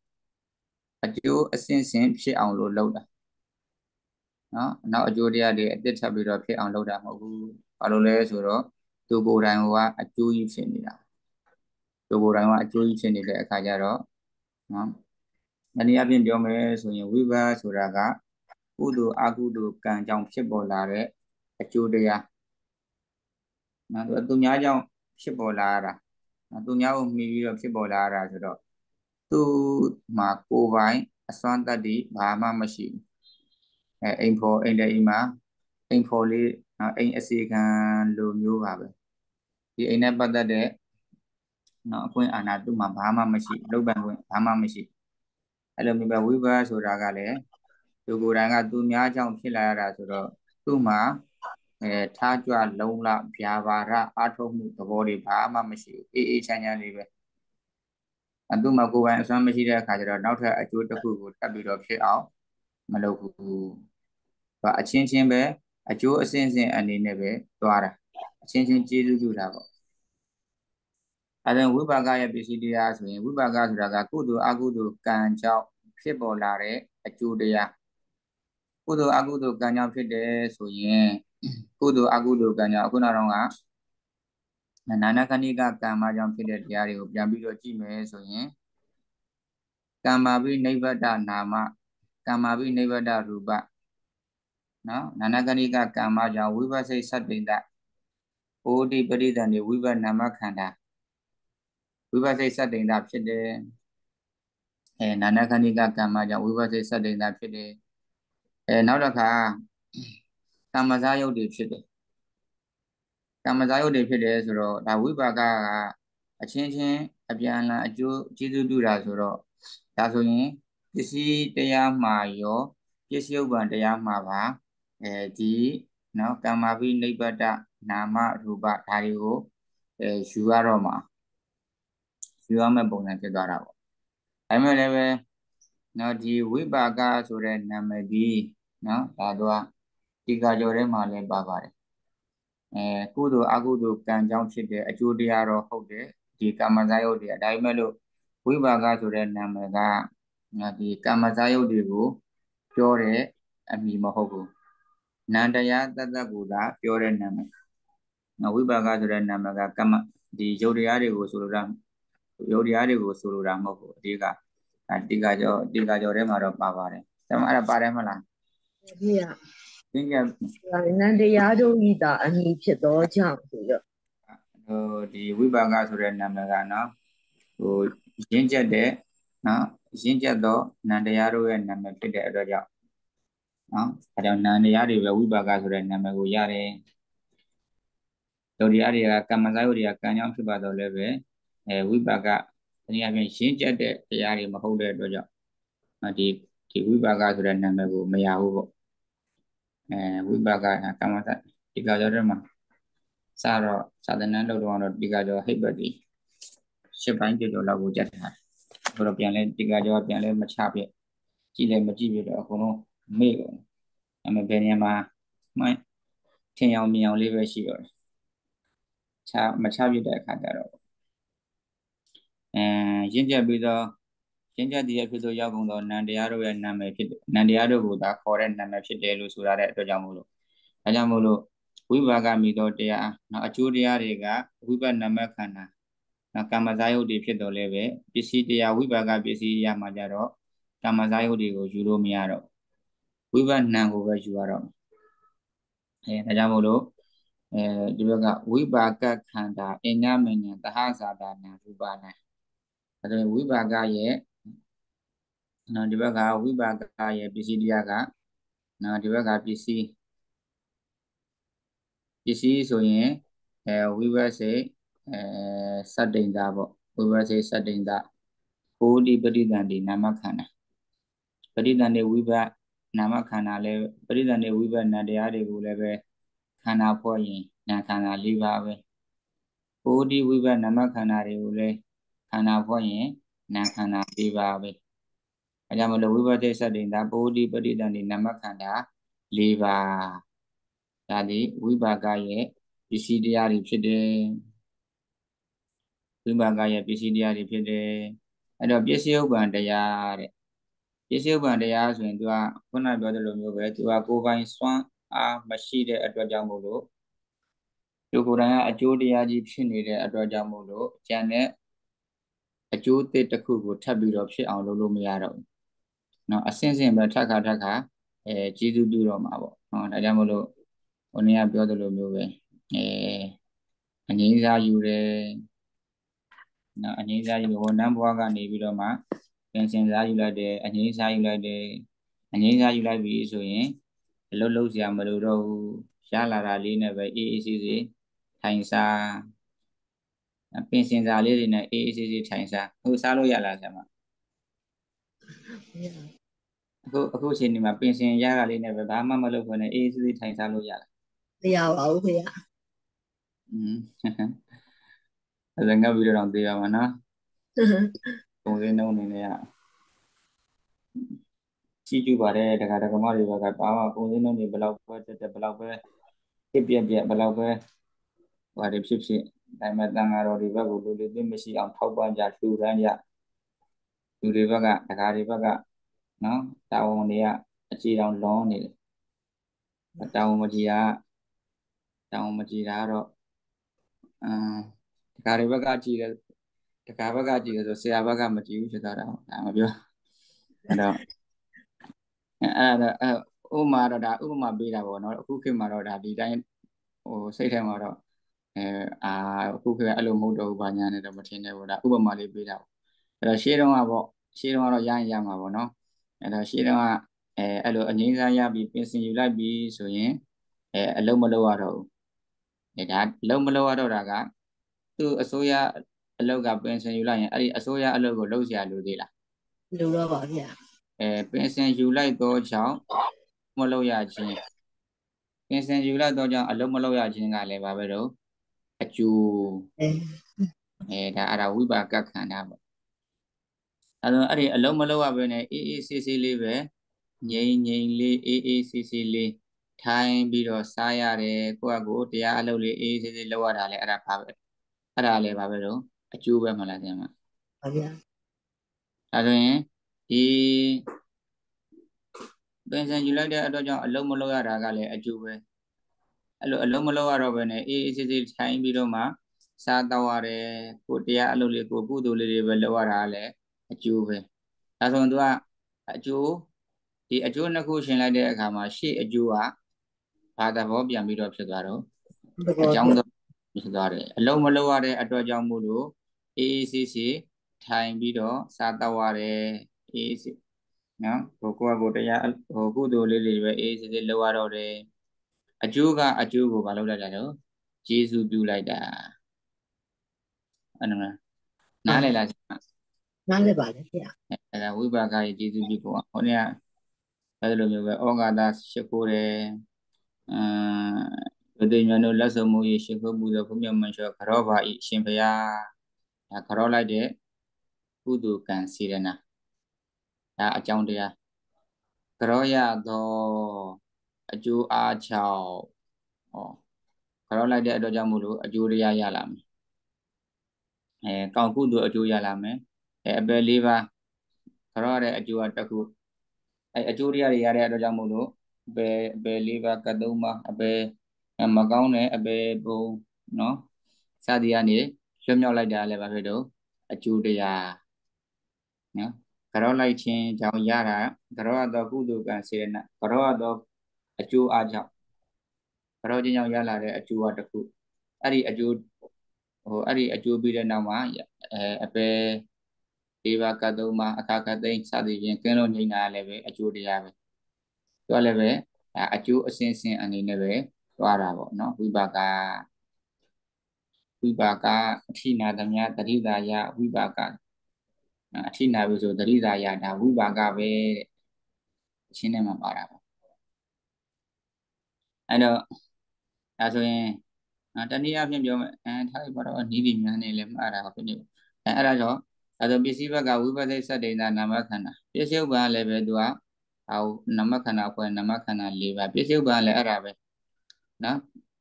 အကျိုးအစင်စင်ဖြစ်အောင်လို့လုပ်တာနော်နောက်အကျိုးတရားတွေအသစ်ထပ်ပြီးတော့ဖြစ်အောင်လုပ်တာမဟုတ်ဘူးဘာလို့လဲဆိုတော့သူကိုယ်တိုင်ကအကျိုးကြီးဖြစ်နေတာသူကိုယ်တိုင်ကအကျိုးကြီးဖြစ်နေတဲ့အခါကျတော့နော်။တနည်းအားဖြင့်ပြောမယ်ဆိုရင်ဝိဘဆိုတာက ကုသိုလ်အကုသိုလ်ကံကြောင့်ဖြစ်ပေါ်လာတဲ့အကျိုးတရား။နော်သူများကြောင့်ဖြစ်ပေါ်လာတာ။သူများကိုမှီပြီးတော့ဖြစ်ပေါ်လာတာဆိုတော့သူ့မှာကိုယ်ပိုင်အစွမ်းတတ္တိဘာမှမရှိဘူး။အဲအိမ်ဖော်အိမ်တဲ့အိမ်မှာအိမ်ဖော်လေးအိမ်အစီခံလိုမျိုးပါပဲ။ဒီအိမ်နဲ့ပတ်သက်တဲ့နော်အခွင့်အာဏာသူ့မှာဘာမှမရှိလုပ်ပိုင်ခွင့်ဘာမှမရှိအဲ့လိုမျိုးပဲဝိဘတ်ဆိုတာကလည်း သူကိုယ်တိုင်ကသူများကြောင့်ဖြစ်လာရတာဆိုတော့သူ့မှာအဲထားကြွလုံလဗျာပါရအာထုတ်မှုသဘောတွေဘာမှမရှိဘူးအေးအေးချမ်းချမ်းလေးပဲအတူမကိုယ်ပိုင်အစွမ်းမရှိတဲ့အခါကျတော့နောက်ထပ်အကျိုးတစ်ခုကိုထပ်ပြီးတော့ဖြစ်အောင်မလုပ်ဘူး။ဒါအချင်းချင်းပဲအကျိုးအစင်းစင်းအနေနဲ့ပဲသွားတာအချင်းချင်းကျေးဇူးပြုတာပေါ့။အဲဒါဝိပါကရဲ့ပစ္စည်းတရားဆိုရင်ဝိပါကဆိုတာကကုသိုလ်အကုသိုလ်ကံကြောင့်ဖြစ်ပေါ်လာတဲ့အကျိုးတရား ကုသိုလ်အကုသိုလ်ကံကြောင့်ဖြစ်တယ်ဆိုရင်ကုသိုလ်အကုသိုလ်ကံကြောင့်အခုနောက်တော့ကနာနာခဏိကကံမကြောင့်ဖြစ်တဲ့တရားတွေကိုပြန်ပြီးတော့ကြည့်မယ်ဆိုရင်ကမ္မာဘိနိဗ္ဗတနာမကမ္မာဘိနိဗ္ဗတရူပနော်နာနာခဏိကကံမကြောင့်ဝိပဿိသတ္တိတဩတိပရိဒံနေဝိပနာမခန္ဓာဝိပဿိသတ္တိတဖြစ်တယ်အဲနာနာခဏိကကံမကြောင့်ဝိပဿိသတ္တိတဖြစ်တယ် အဲနောက်တစ်ခါကမ္မဇာယုတ်တွေဖြစ်တယ်ကမ္မဇာယုတ်တွေဖြစ်တယ်ဆိုတော့ဒါဝိပါကကအချင်းချင်းအပြန်အလှန်အကျိုးကျေးဇူးပြုတာဆိုတော့ဒါဆိုရင်ပစ္စည်းတရားမှာရောပစ္စည်းဥပ္ပံတရားမှာပါအဲဒီနော်ကမ္မာပိနိဗ္ဗတနာမရူပဒါတွေကိုအဲယူရတော့မှာယူရမယ့်ပုံစံဖြစ်သွားတာပေါ့ဒါပေမဲ့လည်းပဲနော်ဒီဝိပါကဆိုတဲ့နာမည်ဒီ နော်ဒါတော့ဒီကကြော်ထဲမှာလည်းပါပါတယ်အဲကုသိုလ်အကုသိုလ်ကံကြောင့်ဖြစ်တဲ့အကျိုးတရားတော့ဟုတ်တယ်ဒီကာမဇာယုတ်တွေဒါပေမဲ့လို့ဝိပါကဆိုတဲ့နာမည်ကဒီကာမဇာယုတ်တွေကိုပြောတဲ့အမည်မဟုတ်ဘူးနန္တရားတသက်ကိုသာပြောတဲ့နာမည်ဝိပါကဆိုတဲ့နာမည်ကကမ္မဒီယုတ်တရားတွေကိုဆိုလိုတာယုတ်တရားတွေကိုဆိုလိုတာမဟုတ်ဘူးအဓိကတိကကြောတိကကြောထဲမှာတော့ပါပါတယ်ဒါမှအဲ့ဒါပါတယ်မလား ဒီကသင်္ကြန်နန္တရားတို့ဤတာအမိဖြစ်သောကြောင့်ဆိုတော့ဟိုဒီဝိပါကဆိုတဲ့နာမည်ကနော်ဟိုရင်းကျက်တဲ့နော်ရင်းကျက်သောနန္တရားတို့ရဲ့နာမည်ဖြစ်တဲ့အတွက်ကြောင့်နော်အဲကြောင့်နန္တရားတွေပဲဝိပါကဆိုတဲ့နာမည်ကိုရတယ်ဒုတိယတွေကကမ္မဇာယုတွေကကံကြောင့်ဖြစ်ပါတော့လည်းပဲအဲဝိပါကတနည်းအားဖြင့်ရှင်းကျက်တဲ့တရားတွေမဟုတ်တဲ့အတွက်ကြောင့်ဒီ ဒီဝိပါကဆိုတဲ့နာမည်ကိုမရဘူးပေါ့အဲဝိပါကကမ္မသဒီကကြောတဲ့မှာစတော့သာသနာလုပ်တော့တော့ဒီကကြောဟိတ်ပတ်ဒီရှစ်ပိုင်းကြောလောက်ကိုကြက်ထားတယ်ဆိုတော့ပြန်လဲဒီကကြောပြန်လဲမချပြကြည့်လဲမကြည့်ပြတော့အကုန်လုံးမေ့ကုန်အမေဘယ်နေရာမှာမှန်ထင်အောင်မြင်အောင်လေးပဲရှိတော့တယ်ချမချပြတဲ့အခါကျတော့အဲရင့်ကျက်ပြီးတော့ ရင့်ကျက်တည်းဖြစ်သောရောက်ကုန်သောနန္တရားတို့ရဲ့နာမည်ဖြစ်တယ်နန္တရားတို့ကိုသာခေါ်တဲ့နာမည်ဖြစ်တယ်လို့ဆိုရတဲ့အတွက်ကြောင့်မို့လို့ဒါကြောင့်မို့လို့ဝိပါကမိသောတရားနော်အကျိုးတရားတွေကဝိပဿနာမခန္ဓာနော်ကာမဇာယုတ်တွေဖြစ်တော်လဲပဲပစ္စည်းတရားဝိပါကပစ္စည်းရမှာကြတော့ကာမဇာယုတ်တွေကိုယူလို့မရတော့ဝိပဿနာကိုပဲယူရတော့အဲဒါကြောင့်မို့လို့အဲဒီဘက်ကဝိပါကခန္ဓာအညမဉ္ဇသဟဇာတာနာရူပနာအဲဒါဝိပါကရဲ့ နော်ဒီဘက်ကဝိပါကရဲ့ပစ္စည်းတရားကနော်ဒီဘက်ကပစ္စည်းပစ္စည်းဆိုရင်အဲဝိဘတ်စေအဲစတ္တိန်တာပေါ့ဝိဘတ်စေစတ္တိန်တာဘိုဒီပရိဒန္တိနာမခန္ဓာပရိဒန္တိဝိဘတ်နာမခန္ဓာလည်းပရိဒန္တိဝိဘတ်နာတရားတွေကိုလည်းပဲခန္ဓာဖွဲ့ရင်နာခန္ဓာ၄ပါးပဲဘိုဒီဝိဘတ်နာမခန္ဓာတွေကိုလည်းခန္ဓာဖွဲ့ရင်နာခန္ဓာ၄ပါးပဲ အဲကြောင့်မလို့ဝိပဿနာစတင်တာပိုဒီပရိဒဏ်ဒီနမခန္ဓာ၄ပါးဒါဒီဝိပါကရဲ့ပစ္စည်းတရားတွေဖြစ်တယ်ဝိပါကရဲ့ပစ္စည်းတရားတွေဖြစ်တယ်အဲ့တော့ပစ္စည်းဥပ္ပံတရားတဲ့ပစ္စည်းဥပ္ပံတရားဆိုရင်သူကခုနပြောသလိုမျိုးပဲသူကကိုယ်ပိုင်စွမ်းအားမရှိတဲ့အတွက်ကြောင့်မို့လို့သူကိုယ်တိုင်ကအကျိုးတရားကြီးဖြစ်နေတဲ့အတွက်ကြောင့်မို့လို့ကျန်တဲ့အကျိုးသစ်တစ်ခုကိုထပ်ပြီးတော့ဖြစ်အောင်လုပ်လို့မရတော့ဘူး နော်အစင်းစင်းပဲထပ်ခါထပ်ခါအဲကျေးဇူးပြုတော့မှာပေါ့နော်ဒါကြောင့်မလို့ဟိုနေ့ကပြောသလိုမျိုးပဲအဲအငိမ့်စားယူတယ်နော်အငိမ့်စားယူဝန်ထမ်းဘဝကနေပြီးတော့မှပင်စင်စားယူလိုက်တယ်အငိမ့်စားယူလိုက်တယ်အငိမ့်စားယူလိုက်ပြီဆိုရင်အလုပ်လုပ်စရာမလိုတော့ဘူးရလာတာလေးနဲ့ပဲအေးအေးဆေးဆေးထိုင်စားပင်စင်စာလေးတွေနဲ့အေးအေးဆေးဆေးထိုင်စားအခုစားလို့ရလားဆရာမ အခုအခုအချိန်ဒီမှာပင်စင်ရတာလေးနဲ့ပဲဘာမှမလုပ်ခွင့်နဲ့အေးအေးဆေးဆေးထိုင်စားလို့ရလားမရပါဘူးခင်ဗျာอืมအဲ့ဒါငါဗီဒီယိုတော့သိရမှာနော်ပုံစံနှုံးနေနေရကြည့်ကြည့်ပါတယ်တခါတကမတွေဘက်ကပါမပုံစံနှုံးတွေဘယ်လောက်ပဲတက်တက်ဘယ်လောက်ပဲဖြစ်ပြက်ပြက်ဘယ်လောက်ပဲဟိုတွေဖြစ်ဖြစ်ဒါပေမဲ့တန်ဃာတော်တွေဘက်ကိုလူလူသိမရှိအောင်ထောက်ပံ့ကြလှူဒန်းကြလူတွေဘက်ကတခါတွေဘက်က နော်တာဝန်တွေကအကြည်တော်လွန်နေတယ်တာဝန်မကြီးကတာဝန်မကြီးတာကတော့အမ်တခါတွေဘက်ကကြည်တယ်တခါဘက်ကကြည်တယ်ဆိုဆရာဘက်ကမကြည်ဘူးဖြစ်သွားတာဒါမပြောအဲ့တော့အဲ့ဒါဥမာတော့ဒါဥပမာပေးတာပေါ့နော်အခုခေတ်မှာတော့ဒါဒီတိုင်းဟိုစိတ်ထဲမှာတော့အဲအာအခုခေတ်ကအဲ့လိုမဟုတ်တော့ဘူးဘာညာနဲ့တော့မထင်နဲ့ပေါ့ဒါဥပမာလေးပေးတာပေါ့အဲ့တော့ရှေးတုန်းကပေါ့ရှေးတုန်းကတော့ရရင်ရမှာပေါ့နော် အဲဒါရှေ့တော့အဲအဲ့လိုအငိမ့်စားရပြီးပင်စင်ယူလိုက်ပြီးဆိုရင်အဲအလုံးမလုံးရတော့ဘူးအဲဒါလုံးမလုံးရတော့တာကသူ့အစိုးရအလုတ်ကပင်စင်ယူလိုက်ရင်အဲ့ဒီအစိုးရအလုတ်ကိုလုံးစရာလိုသေးလားလိုတော့ပါဗျာအဲပင်စင်ယူလိုက်တော့ကြောင့်မလုံးရခြင်းပင်စင်ယူလိုက်တော့ကြောင့်အလုံးမလုံးရခြင်းကလည်းဘာပဲတော့အကျိုးအဲဒါအရာဝိပါကခန္ဓာပေါ့ အဲတော့အဲ့ဒီအလုံးမလုပ်ရဘဲနဲ့အေးအေးဆေးဆေးလေးပဲငြိမ်ငြိမ်လေးအေးအေးဆေးဆေးလေးထိုင်ပြီးတော့စားရတယ်ကိုယ့်အကိုတရားအလုပ်လေးအေးဆေးဆေးလုပ်ရတာလေအဲ့ဒါဘာပဲအဲ့ဒါလည်းဘာပဲတော့အကျိုးပဲမလားဆရာမပါဗျာအဲဆိုရင်ဒီပင်စံယူလိုက်တဲ့အတွက်ကြောင့်အလုံးမလုပ်ရတာကလည်းအကျိုးပဲအဲ့လိုအလုံးမလုပ်ရတော့ဘဲနဲ့အေးအေးဆေးဆေးထိုင်ပြီးတော့မှစားတော့ရတယ်ကိုတရားအလုပ်လေးကိုကုသိုလ်လေးတွေပဲလုပ်ရတာလည်း အကျိုးပဲဒါဆိုရင်သူကအကျိုးဒီအကျိုးနှစ်ခုရှင်လိုက်တဲ့အခါမှာရှေ့အကျိုးကဘာသဘောပြန်ပြီးတော့ဖြစ်သွားတော့အကြောင်းဖြစ်သွားတယ်အလုံးမလုံးရတဲ့အတွက်ကြောင့်မို့လို့အေးအေးဆေးဆေးထိုင်ပြီးတော့စားတော့ရတယ်အေးအေးဆေးနော်ဟိုကိုကကိုတရားဟိုကုသိုလ်လေးတွေပဲအေးဆေးဆေးလုပ်ရတော့တယ်အကျိုးကအကျိုးကိုမလုပ်လိုက်တာတော့ကျေးဇူးပြုလိုက်တာအဲ့နော်နားလည်လား နားလည်ပါလေခင်ဗျအဲ့ဒါဝိပါကရဲ့ကျေးဇူးပြုဖို့ဟိုနေ့ကအဲ့လိုမျိုးပဲဩဃာတရှိခိုးတယ်အမ်ဒုတိယတို့လက်ဆုံးမှုရရှိခိုးမှုသောဘုမြတ်မန်လျှောခရောပါဤရှင်ဘုရားဒါခရောလိုက်တဲ့ကုသိုလ်ကံစေရနာဒါအကြောင်းတရားကရောရသောအကျိုးအားချောက်ဟောခရောလိုက်တဲ့အတွက်ကြောင့်မို့လို့အကျိုးတရားရလာမယ်အဲကောင်းကုသိုလ်အကျိုးရလာမယ် အဲအပယ်၄ပါးခရောရတဲ့အကျိုးအတစ်ခုအဲအကျိုးတရားတွေရတဲ့အတွက်ကြောင့်မို့လို့အပယ်အပယ်၄ပါးကသုံးပါးအပယ်မကောင်းတဲ့အပယ်ပုံနော်စသည်ကနေလွတ်မြောက်လိုက်တာလည်းဘာဖြစ်တော့အကျိုးတရားနော်ကရောလိုက်ခြင်းကြောင့်ရတာကရောသောကုသိုလ်ကံစေရနာကရောသောအကျိုးအားကြောင့်ကရောခြင်းကြောင့်ရလာတဲ့အကျိုးအတစ်ခုအဲ့ဒီအကျိုးဟိုအဲ့ဒီအကျိုးပြီးတဲ့နောက်မှာအဲအပယ် ၄ပါးကသုံးပါးအခါခသိမ်းစသည်ဖြင့်ကင်းလို့ငြိမ့်တာလည်းပဲအကျိုးတရားပဲသူကလည်းပဲအကျိုးအစင်းစင်းအနေနဲ့ပဲသွားတာပေါ့နော်ဝိပါကဝိပါကအထိနာသမျှတတိတာယဝိပါကအထိနာပြီဆိုတတိတာယဒါဝိပါကပဲတဲ့အရှင်းထဲမှာပါတာပေါ့အဲ့တော့ဒါဆိုရင်တနည်းအားဖြင့်ပြောမယ်အဲထားလိုက်ပါတော့နီးပြီးများနေလဲမှားတာဖြစ်နေအဲအဲ့ဒါကြောင့် အဲဆိုပစ္စည်းဘက်ကဝိပဿိစတ္တိနာနာမခန္ဓာပစ္စည်းဥပ္ပါလည်းပဲသူကဟောနာမခန္ဓာဖွဲ့နာမခန္ဓာ၄ပါးပစ္စည်းဥပ္ပါလည်းအဲ့ဒါပဲနော်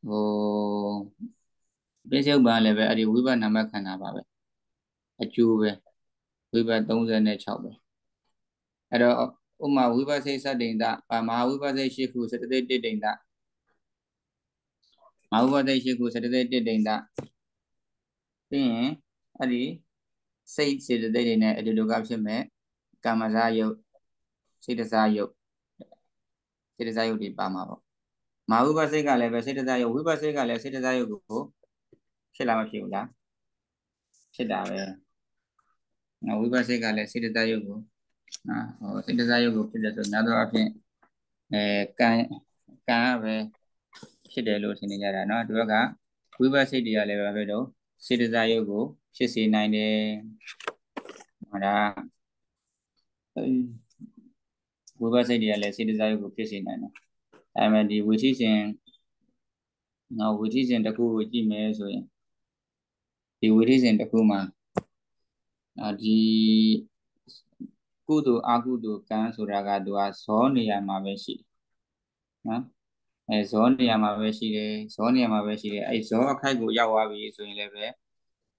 ဟိုပစ္စည်းဥပ္ပါလည်းပဲအဲ့ဒီဝိပဿနာမခန္ဓာပါပဲအကျိုးပဲဝိပဿ36ပဲအဲ့တော့ဥမာဝိပဿိစတ္တိတာမဟာဝိပဿိရှိခုစတတိတ္တိတာမဟာဝိပဿိရှိခုစတတိတ္တိတာပြီးရင်အဲ့ဒီ စိတ်စေတသိက်တွေနဲ့အတူတူကဖြစ်မဲ့ကာမဇာယုတ်စေတစာယုတ်စေတစာယုတ်တွေပါမှာပေါ့မဟာဝိပဿိကလည်းပဲစေတစာယုတ်ဝိပဿိကလည်းစေတစာယုတ်ကိုဖြစ်လာမဖြစ်ဘူးလားဖြစ်တာပဲဝိပဿိကလည်းစေတစာယုတ်ကိုနော်ဟိုစေတစာယုတ်ကိုဖြစ်တယ်ဆိုများသောအားဖြင့်အဲကံကံပဲဖြစ်တယ်လို့ထင်နေကြတာเนาะဒီဘက်ကဝိပဿိတွေကလည်းပဲပဲတော့ စေတစာယုတ်ကို ဖြစ်စေနိုင်တယ်ဟောဒါဝိပဿစိတ်တွေကလည်းစေတစာယုတ်ကိုဖြစ်စေနိုင်တယ်အဲမဲ့ဒီဝိသိစဉ်နော်ဝိသိစဉ်တစ်ခုကိုကြည့်မယ်ဆိုရင်ဒီဝိသိစဉ်တစ်ခုမှာဒီကုသိုလ်အကုသိုလ်ကံဆိုတာကသူကဇောနေရာမှာပဲရှိတယ်နော် အဲဇောနေရာမှာပဲရှိတယ်ဇောနေရာမှာပဲရှိတယ်အဲဇောအခိုက်ကိုရောက်သွားပြီဆိုရင်လည်းပဲ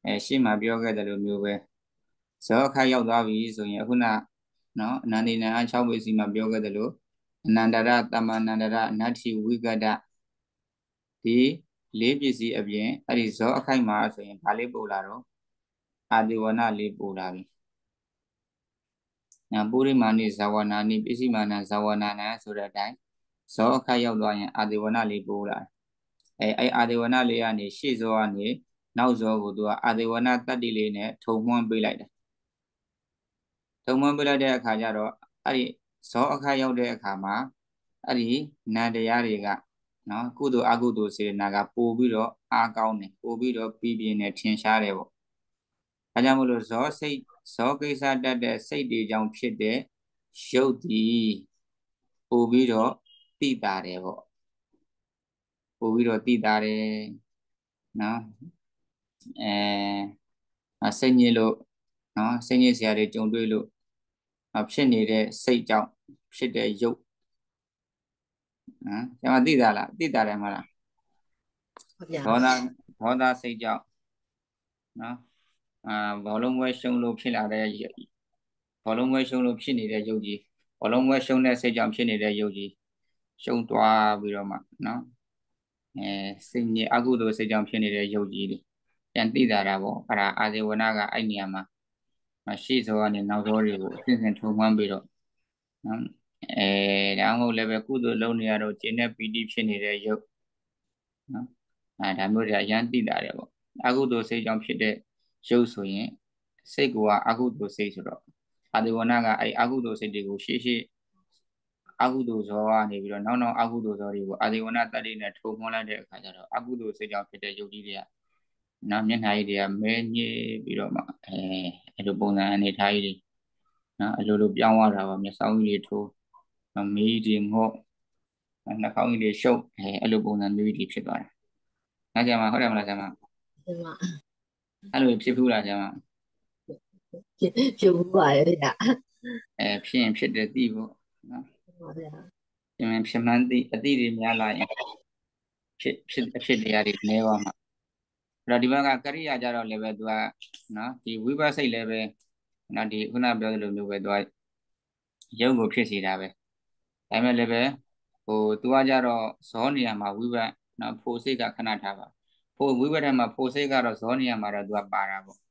အဲရှေ့မှာပြောခဲ့တယ်လို့မျိုးပဲဇောအခိုက်ရောက်သွားပြီဆိုရင်အခုနနော်အနန္တိနံအ6ဝိစီမှာပြောခဲ့တယ်လို့အနန္တရတမန္တရအနတ္တိဝိကတဒီလေးပစ္စည်းအပြင်အဲ့ဒီဇောအခိုက်မှာဆိုရင်ဘာလေးပို့လာတော့အာဒီဝနလေးပို့လာပြီညာပုရိမာနိဇာဝနာနိပစ္စည်းမာနဇာဝနာနဆိုတဲ့အတိုင်း ဇောအခါရောက်သွားရင်အာဒီဝနလေးပို့လာအဲအဲအာဒီဝနလေးကနေရှေ့ဇောကနေနောက်ဇောကိုသူကအာဒီဝနတတ္တိလေးနဲ့ထုံမွှန်းပေးလိုက်တယ်ထုံမွှန်းပေးလိုက်တဲ့အခါကျတော့အဲ့ဒီဇောအခါရောက်တဲ့အခါမှာအဲ့ဒီနန္တရားတွေကနော်ကုသိုလ်အကုသိုလ်စေတနာကပို့ပြီးတော့အားကောင်းတယ်ပို့ပြီးတော့ပြီးပြင်းနဲ့ထင်ရှားတယ်ပေါ့အဲကြောင့်မလို့ဇောစိတ်ဇောကိစ္စတတ်တဲ့စိတ်တွေကြောင့်ဖြစ်တဲ့ရုပ်ဒီပို့ပြီးတော့ တိတာတယ်ပေါ့ပို့ပြီးတော့တိတာတယ်နော်အဲစိတ်ညစ်လို့နော်စိတ်ညစ်စရာတွေကြုံတွေ့လို့ဖြစ်နေတဲ့စိတ်ကြောင့်ဖြစ်တဲ့ရုပ်နော်ကျွန်မသိတာလားသိတာတယ်မလားဟုတ်ဗျာဒေါသဒေါသစိတ်ကြောင့်နော်အာဘောလုံးပွဲရှုံးလို့ဖြစ်လာတဲ့ဘောလုံးပွဲရှုံးလို့ဖြစ်နေတဲ့ရုပ်ကြီးဘောလုံးပွဲရှုံးတဲ့စိတ်ကြောင့်ဖြစ်နေတဲ့ရုပ်ကြီး ရှုံးသွားပြီးတော့မှနော်အဲစိတ်ညစ်အကုသိုလ်စိတ်ကြောင့်ဖြစ်နေတဲ့ရုပ်ကြီးတွေပြန်သိတာတာပေါ့အဲ့ဒါအာဇေဝနာကအဲ့နေရာမှာရှေ့စောကနေနောက်စောတွေကိုအစဉ်စဉ်ထုံမှန်းပြီးတော့နော်အဲဒါမှမဟုတ်လည်းပဲကုသိုလ်လုံးနေရတော့ကျင့်တဲ့ပီတိဖြစ်နေတဲ့ရုပ်နော်အဲဒါမျိုးတွေအရန်သိတာတယ်ပေါ့အကုသိုလ်စိတ်ကြောင့်ဖြစ်တဲ့ရုပ်ဆိုရင်စိတ်ကအကုသိုလ်စိတ်ဆိုတော့အာဒီဝနာကအဲ့အကုသိုလ်စိတ်တွေကိုရှေ့ရှေ့ အကုသိုလ်ဇောကနေပြီးတော့နောက်နောက်အကုသိုလ်ဇောတွေကိုအာဒီဝနာတတ္တိနဲ့ထုံမွှန်းလိုက်တဲ့အခါကျတော့အကုသိုလ်စိတ်ကြောင့်ဖြစ်တဲ့ရုပ်ကြီးတွေကနော်မျက်နှာကြီးတွေကမဲညစ်ပြီးတော့မှအဲအဲ့လိုပုံစံအနေထားကြီးတွေနော်အလိုလိုပြောင်းသွားတာပါမျက်စောင်းကြီးတွေထိုးမီးတွေငေါ့နှာခေါင်းကြီးတွေရှုပ်အဲအဲ့လိုပုံစံမျိုးကြီးဖြစ်သွားတာ။နားကြမှာဟုတ်တယ်မလားကျမ။ကျမအဲ့လိုဖြစ်ဘူးလားကျမ။ဖြစ်ဖြစ်ဘူးပါရဲ့ဗျာ။အဲဖြစ်ရင်ဖြစ်တယ်သိဖို့နော်။ဟုတ် ပါဗျာ။ပြင်ရင်ဖြစ်မှန်းသိအသိတွေများလာရင်ဖြစ်ဖြစ်အဖြစ်တရားတွေနည်းပါမှာ။အဲ့တော့ဒီဘက်ကကရိယာကြတော့လည်းပဲသူကနော်ဒီဝိပဿစိတ်လည်းပဲနော်ဒီခုနပြောသလိုမျိုးပဲသူကရုပ်ကိုဖြစ်စေတာပဲဒါပေမဲ့လည်းပဲဟိုသူကကြတော့ဇောနေရာမှာဝိဘတ်နော်ဖိုစိတ်ကခဏထားပါဖိုဝိဘတ်ထဲမှာဖိုစိတ်ကတော့ဇောနေရာမှာတော့သူကပါတာပေါ့ဒါ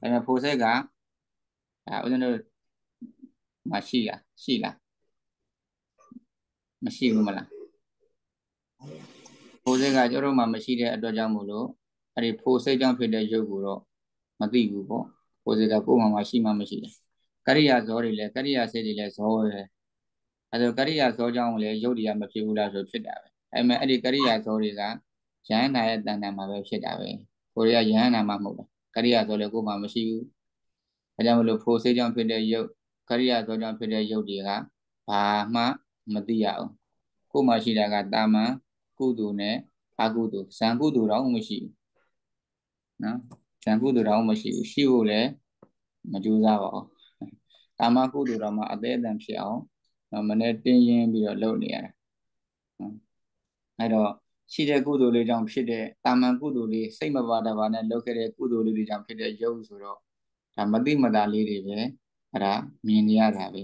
ပေမဲ့ဖိုစိတ်ကအဲဦးဇင်းတို့မရှိလားရှိလား မရှိဘူးမလားဖိုစိတ်ကကျတို့မှမရှိတဲ့အတွက်ကြောင့်မို့လို့အဲ့ဒီဖိုစိတ်ကြောင့်ဖြစ်တဲ့ရုပ်ကိုတော့မသိဘူးပေါ့ဖိုစိတ်ကကိုယ်မှမရှိမှမရှိတယ်ကရိယာဇောတွေလည်းကရိယာစိတ်တွေလည်းဇောပဲအဲဆိုကရိယာဇောကြောင့်လည်းရုပ်တရားမဖြစ်ဘူးလားဆိုဖြစ်တာပဲအဲမဲ့အဲ့ဒီကရိယာဇောတွေကယဟန္တာရဲ့တဏ္ဍာမှာပဲဖြစ်တာပဲကိုရီးယားယဟန္တာမှာမဟုတ်ဘူးကရိယာဇောလည်းကိုယ်မှမရှိဘူးအဲကြောင့်မလို့ဖိုစိတ်ကြောင့်ဖြစ်တဲ့ရုပ်ကရိယာဇောကြောင့်ဖြစ်တဲ့ရုပ်တွေကဘာမှ မသိရအောင်ကိုယ်မှရှိတာကတာမန်ကုသိုလ်နဲ့အကုသိုလ်ဇံကုသိုလ်တော့မရှိဘူးနော်ဇံကုသိုလ်တော့မရှိဘူးရှိဖို့လည်းမကြိုးစားပါဘူးကာမကုသိုလ်တော့မှအသေးအတန်ဖြစ်အောင်မနေ့တင်းရင်းပြီးတော့လုပ်နေရတာအဲ့တော့ရှိတဲ့ကုသိုလ်လေးကြောင့်ဖြစ်တဲ့တာမန်ကုသိုလ်လေးစိတ်မပါတာပါနဲ့လုပ်ခဲ့တဲ့ကုသိုလ်လေးတွေကြောင့်ဖြစ်တဲ့ယုတ်ဆိုတော့ဒါမသိမသာလေးတွေပဲအဲ့ဒါမြင်နေရတာပဲ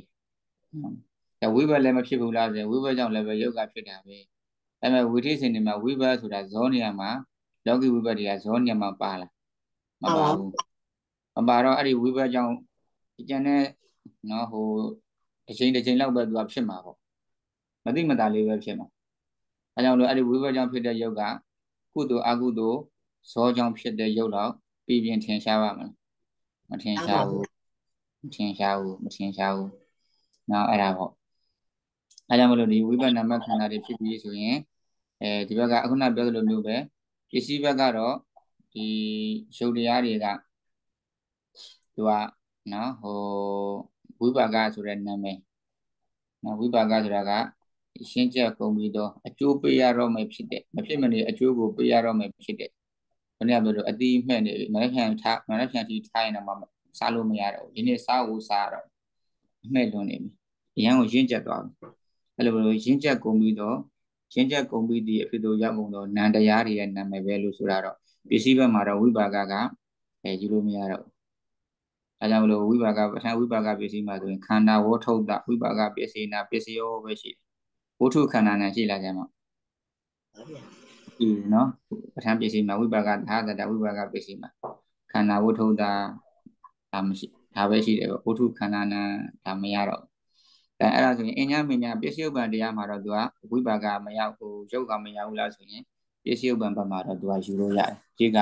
အဲဝိဘတ်လည်းမဖြစ်ဘူးလားဆိုဝိဘတ်ကြောင့်လည်းပဲယုတ်ကဖြစ်တာပဲဒါပေမဲ့ဝိသိစင်တွေမှာဝိဘတ်ဆိုတာဇောနေရာမှာလောကီဝိဘတ်တွေကဇောနေရာမှာပါလားမပါဘူးမပါတော့အဲ့ဒီဝိဘတ်ကြောင့်ကျန်တဲ့နော်ဟိုတစ်ချိန်တစ်ချိန်လောက်ပဲသူကဖြစ်မှာပေါ့မသိမသာလေးပဲဖြစ်မှာအဲကြောင့်လို့အဲ့ဒီဝိဘတ်ကြောင့်ဖြစ်တဲ့ယုတ်ကကုသိုလ်အကုသိုလ်ဇောကြောင့်ဖြစ်တဲ့ယုတ်တော့ပြည်ပြင်းထင်ရှားပါမလားမထင်ရှားဘူးမထင်ရှားဘူးမထင်ရှားဘူးနော်အဲ့ဒါပေါ့ အဲကြောင့်မလို့ဒီဝိပဿနာမခန္ဓာတွေဖြစ်ပြီးဆိုရင်အဲဒီဘက်ကအခုနပြောသလိုမျိုးပဲပစ္စည်းဘက်ကတော့ဒီရုပ်တရားတွေကသူကနော်ဟိုဝိပါကဆိုတဲ့နာမည်နော်ဝိပါကဆိုတာကရှင်းချက်ကုန်ပြီးတော့အကျိုးပေးရတော့မယ်ဖြစ်တဲ့မဖြစ်မနေအကျိုးကိုပေးရတော့မယ်ဖြစ်တဲ့ဘယ်နည်းပြောလို့အတိမှဲ့နေပြီမနေ့ဖြန်ထားမနေ့ဖြန်တီထားရင်တော့မှစားလို့မရတော့ဘူးဒီနေ့စားဖို့စားတော့အမှဲ့လွန်နေပြီအရန်ကိုရင့်ကျက်သွားပြီ အဲ့လိုလိုရင့်ကျက်ကုန်ပြီးတော့ရင့်ကျက်ကုန်ပြီးဒီအဖြစ်တို့ရောက်ကုန်တော့နန္တရားတွေရဲ့နာမည်ပဲလို့ဆိုတာတော့ပစ္စည်းဘက်မှာတော့ဝိပါကကအဲယူလို့မရတော့အဲကြောင့်မလို့ဝိပါကပထမဝိပါကပစ္စည်းမှာဆိုရင်ခန္ဓာဝဋ္ထုတ္တဝိပါကပစ္စည်းနာပစ္စည်းရောပဲရှိတယ်ဝဋ္ထုခန္ဓာနဲ့ရှိလာကြမှာဒီနော်ပထမပစ္စည်းမှာဝိပါကသာသတဝိပါကပစ္စည်းမှာခန္ဓာဝဋ္ထုတ္တဒါမရှိဒါပဲရှိတယ်ပေါ့ဝဋ္ထုခန္ဓာနာဒါမရတော့ အဲအဲ့ဒါဆိုရင်အညာမညာပစ္စည်းဥပ္ပံတရားမှာတော့သူကဝိပါကမရောက်ဘူးရုပ်ကမရောက်ဘူးလားဆိုရင်ပစ္စည်းဥပ္ပံဘက်မှာတော့သူကယူလို့ရတယ်ဒီက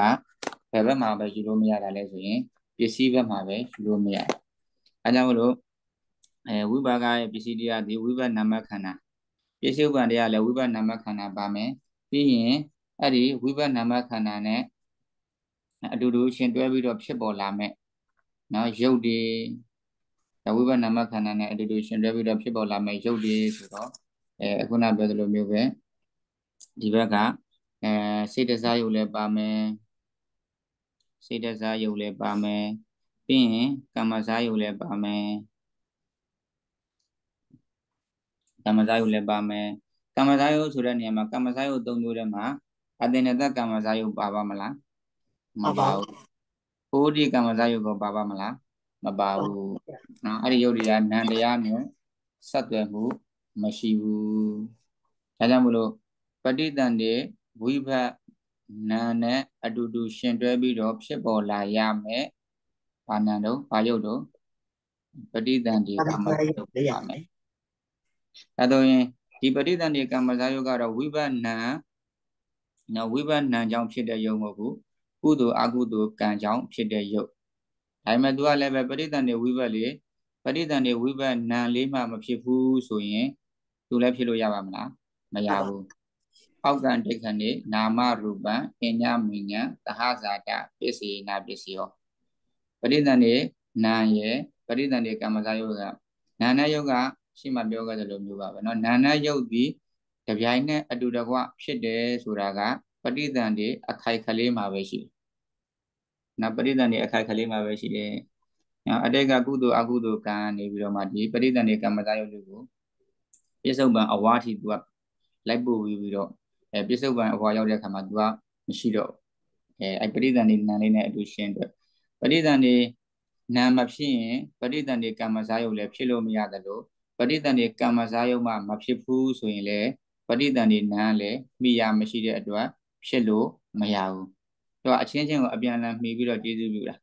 ဘယ်ဘက်မှာပဲယူလို့မရတာလဲဆိုရင်ပစ္စည်းဘက်မှာပဲယူလို့မရတယ်အဲကြောင့်မလို့အဲဝိပါကရဲ့ပစ္စည်းတရားဒီဝိပဿနာမခန္ဓာပစ္စည်းဥပ္ပံတရားလည်းဝိပဿနာမခန္ဓာပါမယ်ပြီးရင်အဲ့ဒီဝိပဿနာမခန္ဓာနဲ့အတူတူရှင်တွဲပြီးတော့ဖြစ်ပေါ်လာမဲ့နော်ရုပ်တွေ ဝိပဿနာမခန္ဓာနဲ့အတူတူရှင်တွဲပြီးတော့ဖြစ်ပေါ်လာမဲ့ရုပ်တွေဆိုတော့အဲအခုနပြောသလိုမျိုးပဲဒီဘက်ကအဲစေတစားယုတ်လည်းပါမယ်စေတစားယုတ်လည်းပါမယ်ပြီးရင်ကမ္မစားယုတ်လည်းပါမယ်ကမ္မစားယုတ်လည်းပါမယ်ကမ္မစားယုတ်ဆိုတဲ့နေရာမှာကမ္မစားယုတ်၃မျိုးထဲမှာအတင်နတကမ္မစားယုတ်ပါပါမလားမပါဘူးဘုဒ္ဓကမ္မစားယုတ်ကိုပါပါမလား မပါဘူးနော်အဲ့ဒီယုတ်တွေကနန္တရားနဲ့ဆက်သွယ်မှုမရှိဘူးဒါကြောင့်မလို့ပဋိသန္ဓေဝိဘတ်နာနဲ့အတူတူရှင်တွဲပြီးတော့ဖြစ်ပေါ်လာရမယ်ဘာနံတော့ဘာယုတ်တော့ပဋိသန္ဓေကမ္မယုတ်ရမယ်ဒါတော့ရင်ဒီပဋိသန္ဓေကမ္မဇာယုတ်ကတော့ဝိဘတ်နာနော်ဝိဘတ်နာကြောင့်ဖြစ်တဲ့ယုတ်မဟုတ်ဘူးကုသိုလ်အကုသိုလ်ကံကြောင့်ဖြစ်တဲ့ယုတ် ဒါပေမဲ့သူကလည်းပဲပဋိသန္ဓေဝိဘတ်လေပဋိသန္ဓေဝိဘတ်နာလေးမှမဖြစ်ဘူးဆိုရင်သူလည်းဖြစ်လို့ရပါမလားမရဘူးအောက်ကံဒိဋ္ဌံနေနာမရူပံအညမဉ္ဉသဟဇာတပစ္စေနာပစ္စယောပရိသန္တိနာရဲ့ပရိသန္တိကမ္မဇာယောကနာနယုတ်ကရှိမှပြောခဲ့သလိုမျိုးပါပဲเนาะနာနယုတ်ဒီတပြိုင်နဲ့အတူတကွဖြစ်တယ်ဆိုတာကပရိသန္တိအခိုက်ကလေးမှာပဲရှိတယ်။ နော်ပရိသန္တိအခိုက်ကလေးမှာပဲရှိတယ်။နော်အတိတ်ကကုသိုလ်အကုသိုလ်ကံနေပြီးတော့မှဒီပရိသန္တိကမ္မဇာယုတ်တွေကိုပြစ္ဆုတ်ပံအဝါထိသူကလိုက်ပို့ပြီးတော့အဲပြစ္ဆုတ်ပံအဝါရောက်တဲ့အခါမှာသူကမရှိတော့အဲအဲပရိသန္တိနံလေးနဲ့အတူရှင်းတော့ပရိသန္တိနာမဖြစ်ရင်ပရိသန္တိကမ္မဇာယုတ်လည်းဖြစ်လို့မရတယ်လို့ပရိသန္တိကမ္မဇာယုတ်မှမဖြစ်ဘူးဆိုရင်လည်းပရိသန္တိနာလည်းမိယာမရှိတဲ့အတွက်ဖြစ်လို့မရဘူး သူကအချင်းချင်းကိုအပြန်အလှန်မှီပြီးတော့ကျေးဇူးပြုတာ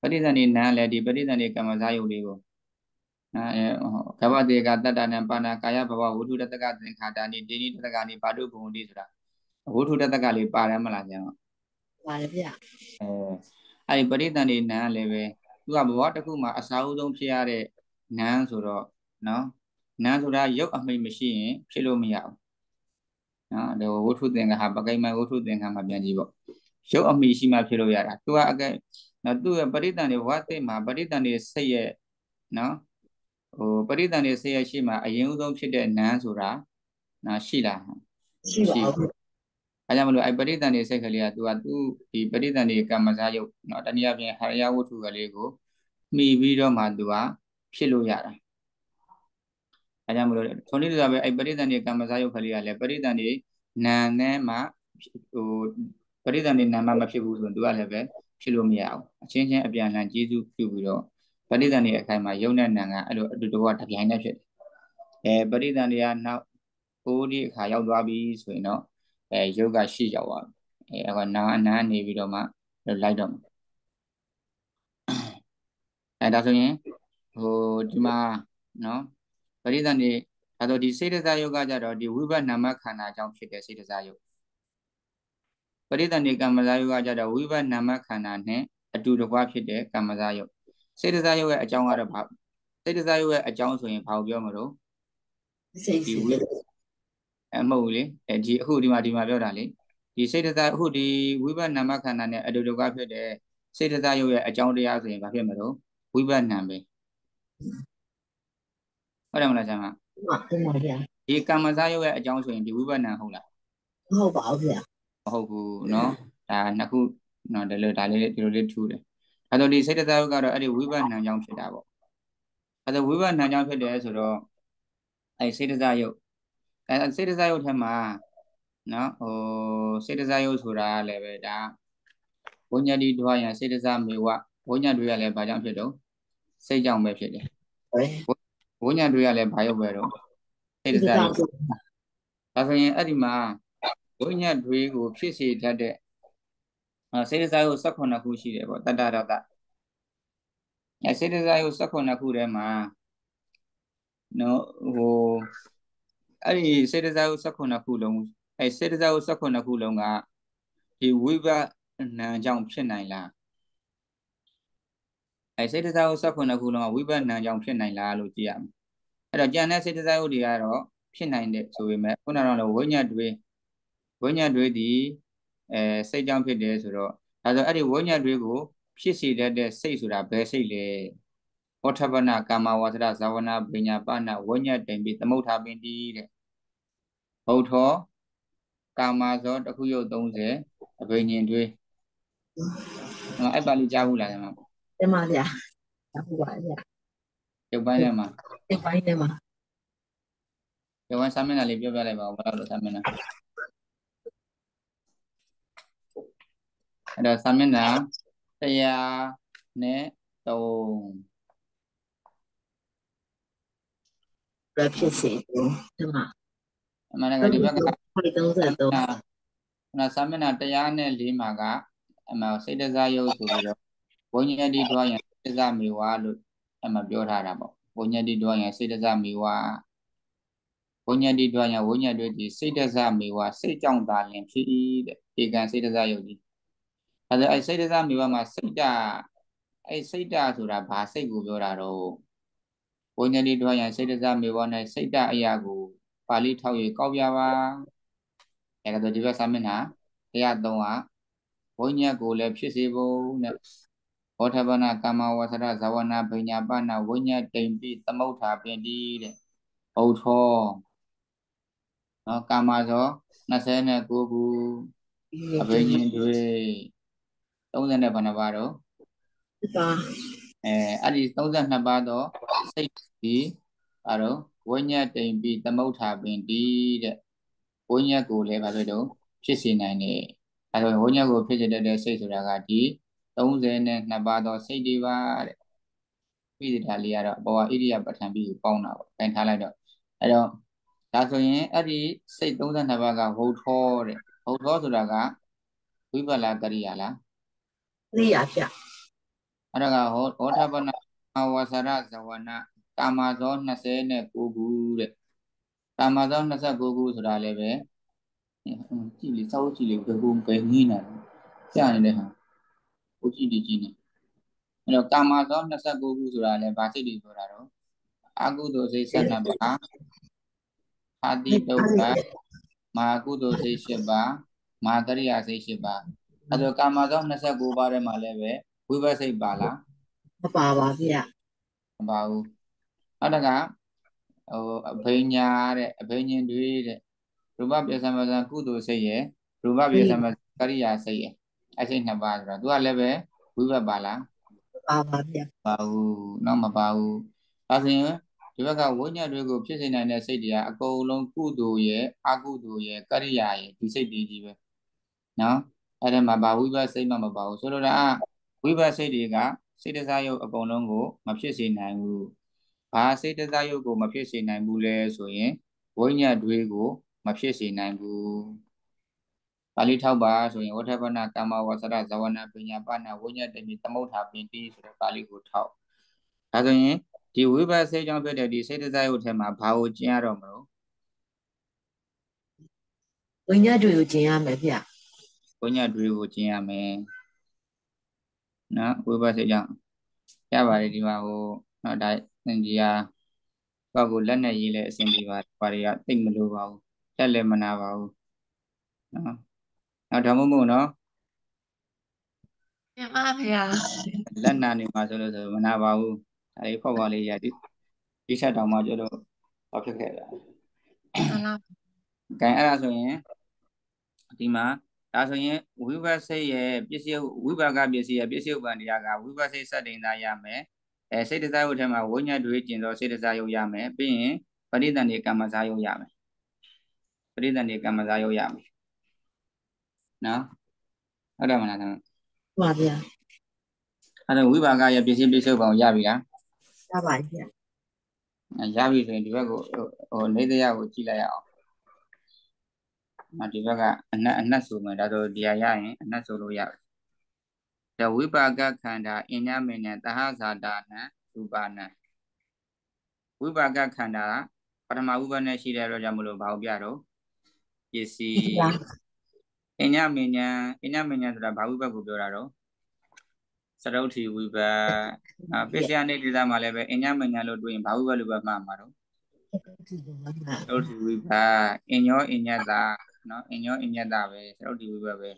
ပရိသန္တိနာလည်းဒီပရိသန္တိကမ္မဇာယုတ်လေးကိုအဲကဗ္ဗတေကတတ္တနံပါဏကာယဘဝဝုထုတတကသင်္ခါတာနိဒိနိတတကနိပါတုဘုံတိဆိုတာဝုထုတတကလေးပါတယ်မလားကျန်တော့ပါတယ်ဗျအဲအဲဒီပရိသန္တိနာလည်းပဲသူကဘဝတစ်ခုမှာအစာအုပ်ဆုံးဖြစ်ရတဲ့နန်းဆိုတော့နော်နန်းဆိုတာရုပ်အမိတ်မရှိရင်ဖြစ်လို့မရဘူးနော်ဒါဝုထုသင်္ကဟာပကိမဝုထုသင်္ကမှာပြန်ကြည့်ပေါ့ ရုပ်အမိရှိမှဖြစ်လို့ရတာသူကအကဲနော်သူ့ရဲ့ပရိသန္တိဝါသိမှာပရိသန္တိစိတ်ရဲ့နော်ဟိုပရိသန္တိစိတ်ရဲ့ရှိမှအရင်ဦးဆုံးဖြစ်တဲ့နန်းဆိုတာနော်ရှိလားရှိပါဘူးအဲကြောင့်မလို့အဲပရိသန္တိစိတ်ကလေးကသူကသူ့ဒီပရိသန္တိကမ္မဇာယုတ်နော်တနည်းအားဖြင့်ဟရယဝတ္ထုကလေးကိုမှီပြီးတော့မှသူကဖြစ်လို့ရတာအဲကြောင့်မလို့ထုံးနည်းတူပဲအဲပရိသန္တိကမ္မဇာယုတ်ကလေးကလည်းပရိသန္တိနာနဲ့မှဟို ပရိသန္တိနာမမဖြစ်ဘူးဆိုရင်သူကလည်းပဲဖြစ်လို့မရဘူးအချင်းချင်းအပြန်အလှန်ကျေးဇူးပြုပြီးတော့ပရိသန္တိအခိုင်မှာယုံနဲ့နံကအဲ့လိုအတူတူကတပြိုင်တည်းဖြစ်တယ်အဲပရိသန္တိကနောက်ဟိုဒီအခါရောက်သွားပြီဆိုရင်တော့အဲယုတ်ကရှိရောက်သွားပြီအဲအခါနာအနန်းနေပြီးတော့မှလိုက်တော့မှာအဲဒါဆိုရင်ဟိုဒီမှာနော်ပရိသန္တိဒါဆိုဒီစေတစာယုတ်ကကြတော့ဒီဝိပဿနာမခန္ဓာကြောင့်ဖြစ်တဲ့စေတစာယုတ် ပရိသန္တိကမ္မဇာယုတ်ကကြတော့ဝိပဿနာမခန္ဓာနဲ့အတူတကွဖြစ်တဲ့ကမ္မဇာယုတ်စေတစာယုတ်ရဲ့အကြောင်းကတော့ဘာစေတစာယုတ်ရဲ့အကြောင်းဆိုရင်ဘာကိုပြောမလို့စိတ်ဒီဝိအမဟုတ်လေအဲဒီအခုဒီမှာဒီမှာပြောတာလေဒီဒီစိတ်တစားအခုဒီဝိပဿနာမခန္ဓာနဲ့အတူတူကဖြစ်တဲ့စိတ်တစားရုပ်ရဲ့အကြောင်းတရားဆိုရင်ဘာဖြစ်မလို့ဝိပဿနာပဲဟုတ်တယ်မလားဆရာမဟုတ်ပါဗျာဒီကာမစားရုပ်ရဲ့အကြောင်းဆိုရင်ဒီဝိပဿနာဟုတ်လားမဟုတ်ပါဘူးဗျာမ ဟုတ်ဘူးเนาะဒါနှစ်ခုเนาะဒီလိုဒါလေးဒီလိုလေးထူတယ်အဲဆိုဒီစိတ်တစားရုပ်ကတော့အဲ့ဒီဝိပဿနာကြောင့်ဖြစ်တာပေါ့အဲဆိုဝိပဿနာကြောင့်ဖြစ်တယ်ဆိုတော့အဲစိတ်တစားရုပ်အဲစိတ်တစားရုပ်ထဲမှာနော်ဟိုစေတစာယုတ်ဆိုတာလည်းပဲဒါဝိညာဉ်ဒီတွားရန်စေတစာမေဝဝိညာဉ်တွေကလည်းဘာကြောင့်ဖြစ်တော့စိတ်ကြောင့်ပဲဖြစ်တယ်ဝိညာဉ်တွေကလည်းဘာယုတ်ပဲတော့စေတစာယုတ်ဒါဆိုရင်အဲ့ဒီမှာ ဝိညာဉ်တွေကိုဖြစ်စေတတ်တဲ့စေတစာယုတ်18ခုရှိတယ်ပေါ့တတ္တရတအဲစေတစာယုတ်18ခုထဲမှာနော်ဟိုအဲ့ဒီစေတစာယုတ်18ခုလုံးအဲစေတစာကို18ခုလုံးကဒီဝိပနံကြောင့်ဖြစ်နိုင်လားအဲစေတစာကို18ခုလုံးကဝိပနံကြောင့်ဖြစ်နိုင်လားလို့ကြည့်ရမယ်အဲ့တော့ကြံတဲ့စေတစာကိုတွေကတော့ဖြစ်နိုင်တယ်ဆိုပေမဲ့ခုနကတော့ဝိညာဉ်တွေ ဝိညာဉ်တွေဒီအဲစိတ်ကြောင့်ဖြစ်တယ်ဆိုတော့ဒါဆိုအဲ့ဒီဝိညာဉ်တွေကိုဖြစ်စေတတ်တဲ့စိတ်ဆိုတာဘယ်စိတ်လဲဩထပနကာမဝါစရဇဝနာပညာပနဝိညာဉ်တိမ်ပြီးသမုဋ္ဌာပင်တီးတဲ့ဘုထောကာမဇောတစ်ခုရုပ်30အဘိညာဉ်တွေအဲ့ပါဠိကြားဘူးလားဒီမှာတင်ပါဗျာကြားဘူးပါဗျာရုပ်ပိုင်းထဲမှာရုပ်ပိုင်းထဲမှာရုပ်ပိုင်းစာမျက်နှာလေးပြောပြလိုက်ပါဦးဘယ်လိုစာမျက်နှာ အဲ့တော့စာမျက်နှာ100နဲ့3ရဖြစ်စီဒီမှာအမှန်တကယ်ဒီဘက်က33နာစာမျက်နှာ104မှာကအမှစိတ်တစားရုပ်ဆိုပြီးတော့ဘုံညတိတွားရင်စိတ်တစားမေဝါလို့အမှပြောထားတာပေါ့ဘုံညတိတွားရင်စိတ်တစားမေဝါဘုံညတိတွားရင်ဝိညာဉ်တွေဒီစိတ်တစားမေဝါစိတ်ကြောင့်သာလင်ဖြစ်တဲ့ဧကံစိတ်တစားရုပ် ဒီအဲဒါအဲစိတ်တစားမေဝါမှာစိတ်တအဲစိတ်တဆိုတာဘာစိတ်ကိုပြောတာတော့ဘုံညတိတွားရင်စိတ်တစားမေဝါနဲ့စိတ်တအရာကိုပါဠိထောက်ရကောက်ပြပါအဲဒါဆိုဒီဘက်စာမျက်နှာ103ကဝိညာဉ်ကိုလည်းဖြစ်စေဖို့နဲ့ဘောထဗနာကာမဝဆရဇဝနာပညာပနာဝိညာဉ်တိမ်ပိသမုဋ္ဌာပင်တိတဲ့ဩထောနော်ကာမဇော29ခုအဘိညာဉ်တွေ 30နဲ့ဘယ်နှပါတော့ပါအဲအဲ့ဒီ32ပါးတော့စိတ်ဒီအဲ့တော့ဝိညာဉ်တိမ်ပိသမုဋ္ဌာပင်တိတဲ့ဝိညာဉ်ကိုလည်းဘာလို့တော့ဖြစ်စေနိုင်တယ်အဲဒါဝိညာဉ်ကိုဖြစ်စေတတ်တဲ့စိတ်ဆိုတာကဒီ32ပါးသောစိတ်တွေပါတဲ့ပြီးတဲ့ဒါလေးကတော့အပေါ်ကဣရိယာပဋ္ဌာန်ပြီးကိုပေါင်းတာပေါ့ပြန်ထားလိုက်တော့အဲတော့ဒါဆိုရင်အဲ့ဒီစိတ်32ပါးကဝုထောတဲ့ဝုထောဆိုတာကဝိပလာကရိယာလား ကရိယာပြအဲ့ဒါကဟောဟောထပနာဝဆရဇဝနာကာမဇော29ခုတဲ့ကာမဇော29ခုဆိုတာလည်းပဲကြည့်လေစောက်ကြည့်လေဘယ်ကိုပဲငင်းနေတယ်ကြားနေတဲ့ဟာကိုကြည့်ဒီကြည့်နေအဲ့တော့ကာမဇော29ခုဆိုတာလည်းဗာစိတ်တွေဆိုတာတော့အကုသိုလ်စိတ်7ပါးအာတိတုတ်ကမာကုသိုလ်စိတ်7ပါးမာကရိယာစိတ်7ပါး အဲ့တော့ကာမဇော29ပါးထဲမှာလည်းပဲဝိဘစိတ်ပါလားမပါပါဗျမပါဘူးအဲ့ဒါကဟိုအဘိညာတဲ့အဘိညာဉ်တွေတဲ့ရူပပြသမဇံကုသိုလ်စိတ်ရဲ့ရူပပြသမဇကရိယာစိတ်ရဲ့အစိတ်နှစ်ပါးဆိုတော့သူကလည်းပဲဝိဘတ်ပါလားပါပါဗျပါဘူးတော့မပါဘူးဒါဆိုရင်ဒီဘက်ကဝိညာဉ်တွေကိုဖြစ်စေနိုင်တဲ့စိတ်တွေကအကုန်လုံးကုသိုလ်ရဲ့အကုသိုလ်ရဲ့ကရိယာရဲ့ဒီစိတ်တွေကြီးပဲနော် အဲ့ဒါမှာဘာဝိဘတ်စိတ်မှမပါဘူးဆိုလိုတာဝိဘတ်စိတ်တွေကစိတ်တစားရုပ်အကုန်လုံးကိုမဖြစ်စေနိုင်ဘူးဘာစိတ်တစားရုပ်ကိုမဖြစ်စေနိုင်ဘူးလဲဆိုရင်ဝိညာဉ်တွေကိုမဖြစ်စေနိုင်ဘူးပါဠိထောက်ပါဆိုရင်ဝဋ္ဌပနကမ္မဝဆရဇဝနာပညာပနာဝိညာဉ်တမိသမုဋ္ဌာပင်တိဆိုတဲ့ပါဠိကိုထောက်ဒါဆိုရင်ဒီဝိဘတ်စေကြောင့်ဖြစ်တဲ့ဒီစိတ်တစားရုပ်ထဲမှာဘာကိုကျင့်ရတော့မလို့ဝိညာဉ်တွေကိုကျင့်ရမယ်ဗျ ဝိညာဉ်တွေကိုကျင့်ရမယ်နော်ဝိဘတ်စေကြောင့်ရပါတယ်ဒီမှာဟိုနော်ဒါသင်ကြီးဟာကောက်ကိုလက်နဲ့ရေးလဲအဆင်ပြေပါဘာတွေကတိတ်မလို့ပါဘူးတက်လည်းမနာပါဘူးနော်နောက်ဓမ္မမို့နော်မှန်ပါဗျာလက်နာနေမှာဆိုလို့ဆိုမနာပါဘူးဒါလေးဖောက်ပါလေးရဒီဒီချက်တောင်မှကျတော့ဘာဖြစ်ခဲ့တာမှန်လားကဲအဲ့ဒါဆိုရင်ဒီမှာ ဒါဆိုရင်ဝိဘတ်စိတ်ရဲ့ပစ္စည်းဝိပါကပစ္စည်းရဲ့ပစ္စည်းဥပ္ပန်တရားကဝိဘတ်စိတ်စက်တင်သားရမယ်အဲစိတ်တစားယုတ်ထဲမှာဝိညာဉ်တွေကျင်သောစိတ်တစားယုတ်ရမယ်ပြီးရင်ပရိသန္တိကမ္မစားယုတ်ရမယ်ပရိသန္တိကမ္မစားယုတ်ရမယ်နော်ဟုတ်တယ်မလားသမီးဟုတ်ပါဗျာအဲ့တော့ဝိပါကရဲ့ပစ္စည်းပစ္စုပန်ရပြီလားရပါပြီဗျာရပြီဆိုရင်ဒီဘက်ကိုဟိုနေတရားကိုကြည့်လိုက်ရအောင် ဒီဘက်ကအနတ်အနတ်ဆိုမယ်ဒါဆိုဒီဟာရရင်အနတ်ဆိုလို့ရတယ်။ဒါဝိပါကခန္ဓာအညမေနတဟဇာတာနံရူပနံဝိပါကခန္ဓာပထမဥပ္ပနဲ့ရှိတဲ့အတွက်ကြောင့်မလို့ဘာကိုပြတော့ပစ္စည်းအညမေနအညမေနဆိုတာဘာဝိပါကိုပြောတာတော့စရုပ်ထီဝိပါပစ္စယနိတိသမှာလည်းပဲအညမေနလို့တွေ့ရင်ဘာဝိပါလို့ပဲမှတ်မှာတော့စရုပ်ထီ ဝိပါအညောအညတနော်အညောအညတပဲစရုပ်ထီဝိပါပဲ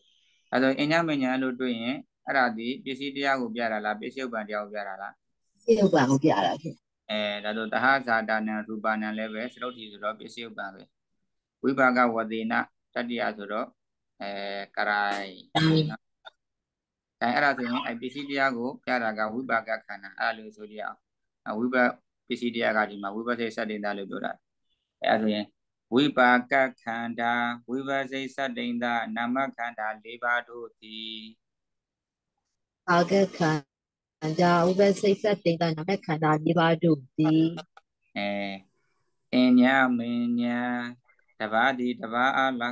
အဲဆိုအညမေနလို့တွေ့ရင်အဲ့ဒါဒီပစ္စည်းတရားကိုပြတာလားပစ္စည်းဥပ္ပံတရားကိုပြတာလားပစ္စည်းဥပ္ပံကိုပြတာဖြစ်အဲဒါဆိုတဟဇာတာနံရူပနံလည်းပဲစရုပ်ထီဆိုတော့ပစ္စည်းဥပ္ပံပဲဝိပါကဝတိနတတ္တိယဆိုတော့အဲကရိုင်းအဲအဲ့ဒါဆိုရင်အဲပစ္စည်းတရားကိုပြတာကဝိပါကခန္ဓာအဲ့လိုဆိုကြအောင်ဝိပါပစ္စည်းတရားကဒီမှာဝိပါစိတ်စတင်တာလို့ပြောတာအဲအဲ့ဆိုရင် ဝိပါကခန္ဓာဝိပါစိတ်စတင်တာနာမခန္ဓာ၄ပါးတို့သည်အာဂခန္ဓာဥပစိတ်စတင်တာနာမခန္ဓာ၄ပါးတို့သည်အဲအင်ညာမင်ညာတပါးဒီတပါးအားလ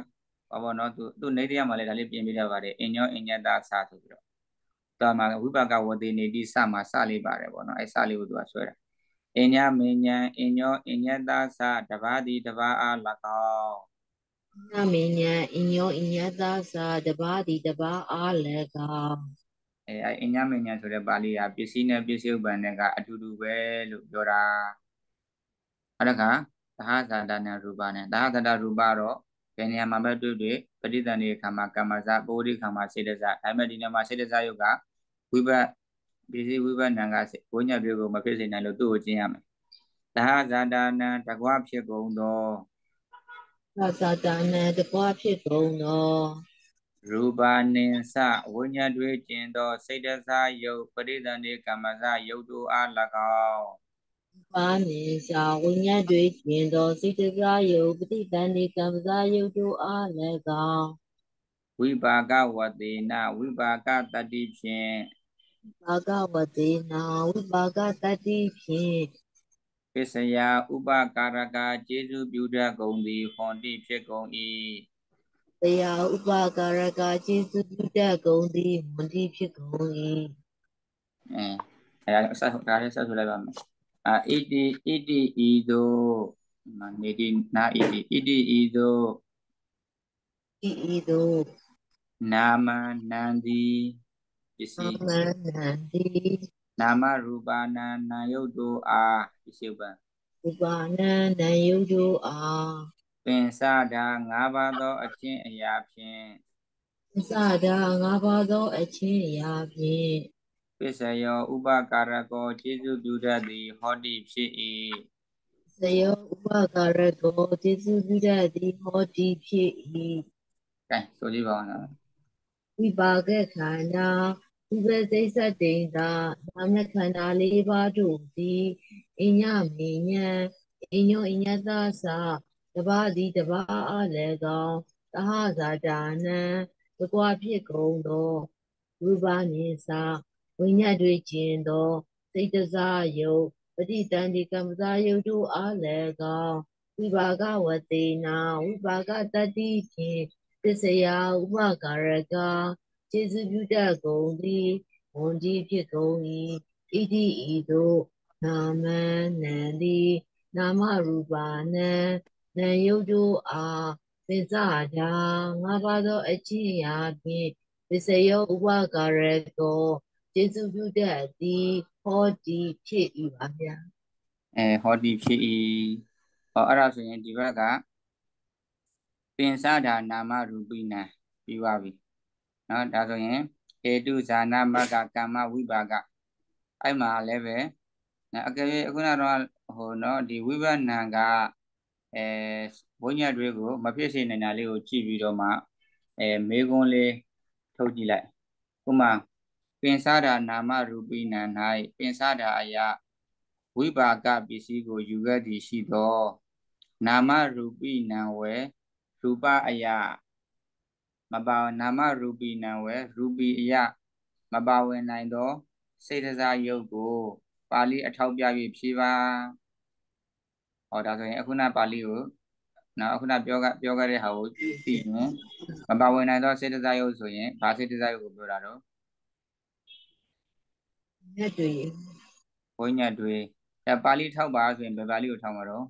ဘာဘောနော်သူသူနေတရားမှာလည်းဒါလေးပြင်ပြရပါတယ်အင်ညောအင်ညတာစာဆိုပြီးတော့ဒါမှဝိပါကဝတိနေတိစမှာစလေးပါတယ်ပေါ့နော်အဲစလေးကိုသူကဆွဲတာ အင်ညာမင်ညာအင်ညောအင်ညတာစာတပါးဒီတပါးအား၎င်းနမင်ညာအင်ညောအင်ညတာစာတပါးဒီတပါးအား၎င်းအဲအင်ညာမင်ညာဆိုတဲ့ပါဠိကပစ္စည်းနဲ့ပစ္စည်းဥပ္ပန်နဲ့ကအတူတူပဲလို့ပြောတာအဲ့ဒါကသဟဇာတနာရူပနဲ့သဟဇာတရူပတော့ဘယ်နေရာမှာပဲတွေ့တွေ့ပဋိသန္ဓေခါမှာကမ္မဇပိုရိခါမှာစေတဇဒါပေမဲ့ဒီနေရာမှာစေတဇယုတ်ကဝိဘတ် ပစ္စည်းဝိဘတ်နံကဝိညာဉ်ပြုကိုမဖြစ်စေနိုင်လို့သူ့ကိုကျင့်ရမယ်သဟဇာတနာတကွာဖြစ်ကုန်သောသဟဇာတနာတကွာဖြစ်ကုန်သောရူပနိသဝိညာဉ်တွေကျင်သောစေတဇယုတ်ပရိသန္ဓေကမ္မဇယုတ်တို့အား၎င်းပါနေစာဝိညာဉ်တွေကျင်သောစိတ္တဇာယုပฏิတန်ဒီကံဇာယုတို့အား၎င်းဝိပါကဝတေနဝိပါကတတိဖြင့် ပါကဝတေနဝိပါကတတိဖြင့်ပစ္စယဥပကာရကကျေစုပြုတတ်ကုန်သည်ဟွန်တိဖြစ်ကုန်၏တရားဥပကာရကကျေစုပြုတတ်ကုန်သည်ဟွန်တိဖြစ်ကုန်၏အဲအဲအဆက်ဒါလေးဆက်ဆိုလိုက်ပါမယ်အာဣတိဣတိဤသို့နေတိနာဣတိဣတိဤသို့ဤဤသို့နာမနန္တိ ပစ္စည်းနာမနန္တိနာမရူပနာနာယုတ်တို့အားပစ္စည်းပံရူပနာနာယုတ်တို့အားပင်စတာ၅ပါးသောအချင်းအရာဖြင့်ပင်စတာ၅ပါးသောအချင်းအရာဖြင့်ပစ္စယောဥပကာရကောကျေစုပြုတတ်သည်ဟောတိဖြစ်၏စယောဥပကာရကောကျေစုပြုတတ်သည်ဟောတိဖြစ်၏ကဲဆိုကြည့်ပါဦးနော်ဝိပါကခန္ဓာ ဥပသိစ္စတိန်သာနာမခန္ဓာ၄ပါးတို့သည်အညမေညံအညောအညတသာတပါးသည်တပါးအားလည်းကောင်းသဟဇာတာနံတကွာဖြစ်ကုန်သောရူပနိသာဝိညာဉ်တွေကျင်သောစိတ်တစားယုတ်ပฏิတန်ဒီကမ္မစာယုတ်တို့အားလည်းကောင်းဝိပါကဝတေနာဝိပါကတတိဖြင့်ပစ္စယဥပကာရက ကျေစုပြုတတ်ကုန်သည်ဝန်ဒီဖြစ်ကုန်၏ဣတိဤသို့နာမနန္ဒီနာမရူပါနံနံယုတ်တို့အားသစ္စာတာငါးပါးသောအချင်းရာဖြင့်ပစ္စယောဥပကာရကောကျေစုပြုတတ်သည်ဟောဒီဖြစ်၏ပါဗျာအဲဟောဒီဖြစ်၏ဟောအဲ့ဒါဆိုရင်ဒီဘက်ကပင်စတာနာမရူပိနံပြီးပါပြီ နော်ဒါဆိုရင်ဟေတုဇာနာမကကမ္မဝိပါကအဲ့မှာလည်းပဲအကယ်၍အခုနတော့ဟိုနော်ဒီဝိပဿနာကအဲဘုညတ်တွေကိုမဖြစ်စေနိုင်တာလေးကိုကြည့်ပြီးတော့မှအဲမေကွန်းလေးထုတ်ကြည့်လိုက်ဥမာပင်စားတာနာမရူပိနာ၌ပင်စားတာအရာဝိပါကပစ္စည်းကိုယူခဲ့သည်ရှိသော နာမရူပိနံဝေရူပအရာ မပါနာမရူပိနံဝေရူပိအရာမပါဝင်နိုင်သောစေတစာယုတ်ကို ပါဠိအထောက်ပြ၍ဖြေပါဟောဒါဆိုရင်အခုနပါဠိကိုနော်အခုနပြောကပြောခဲ့တဲ့ဟာကိုသိရင်မပါဝင်နိုင်သောစေတစာယုတ်ဆိုရင်ဘာစေတစာယုတ်ကိုပြောတာတော့ညက်တွေဝိညာဉ်တွေအဲပါဠိထောက်ပါဆိုရင်ဘယ်ပါဠိကိုထောက်မှာတော့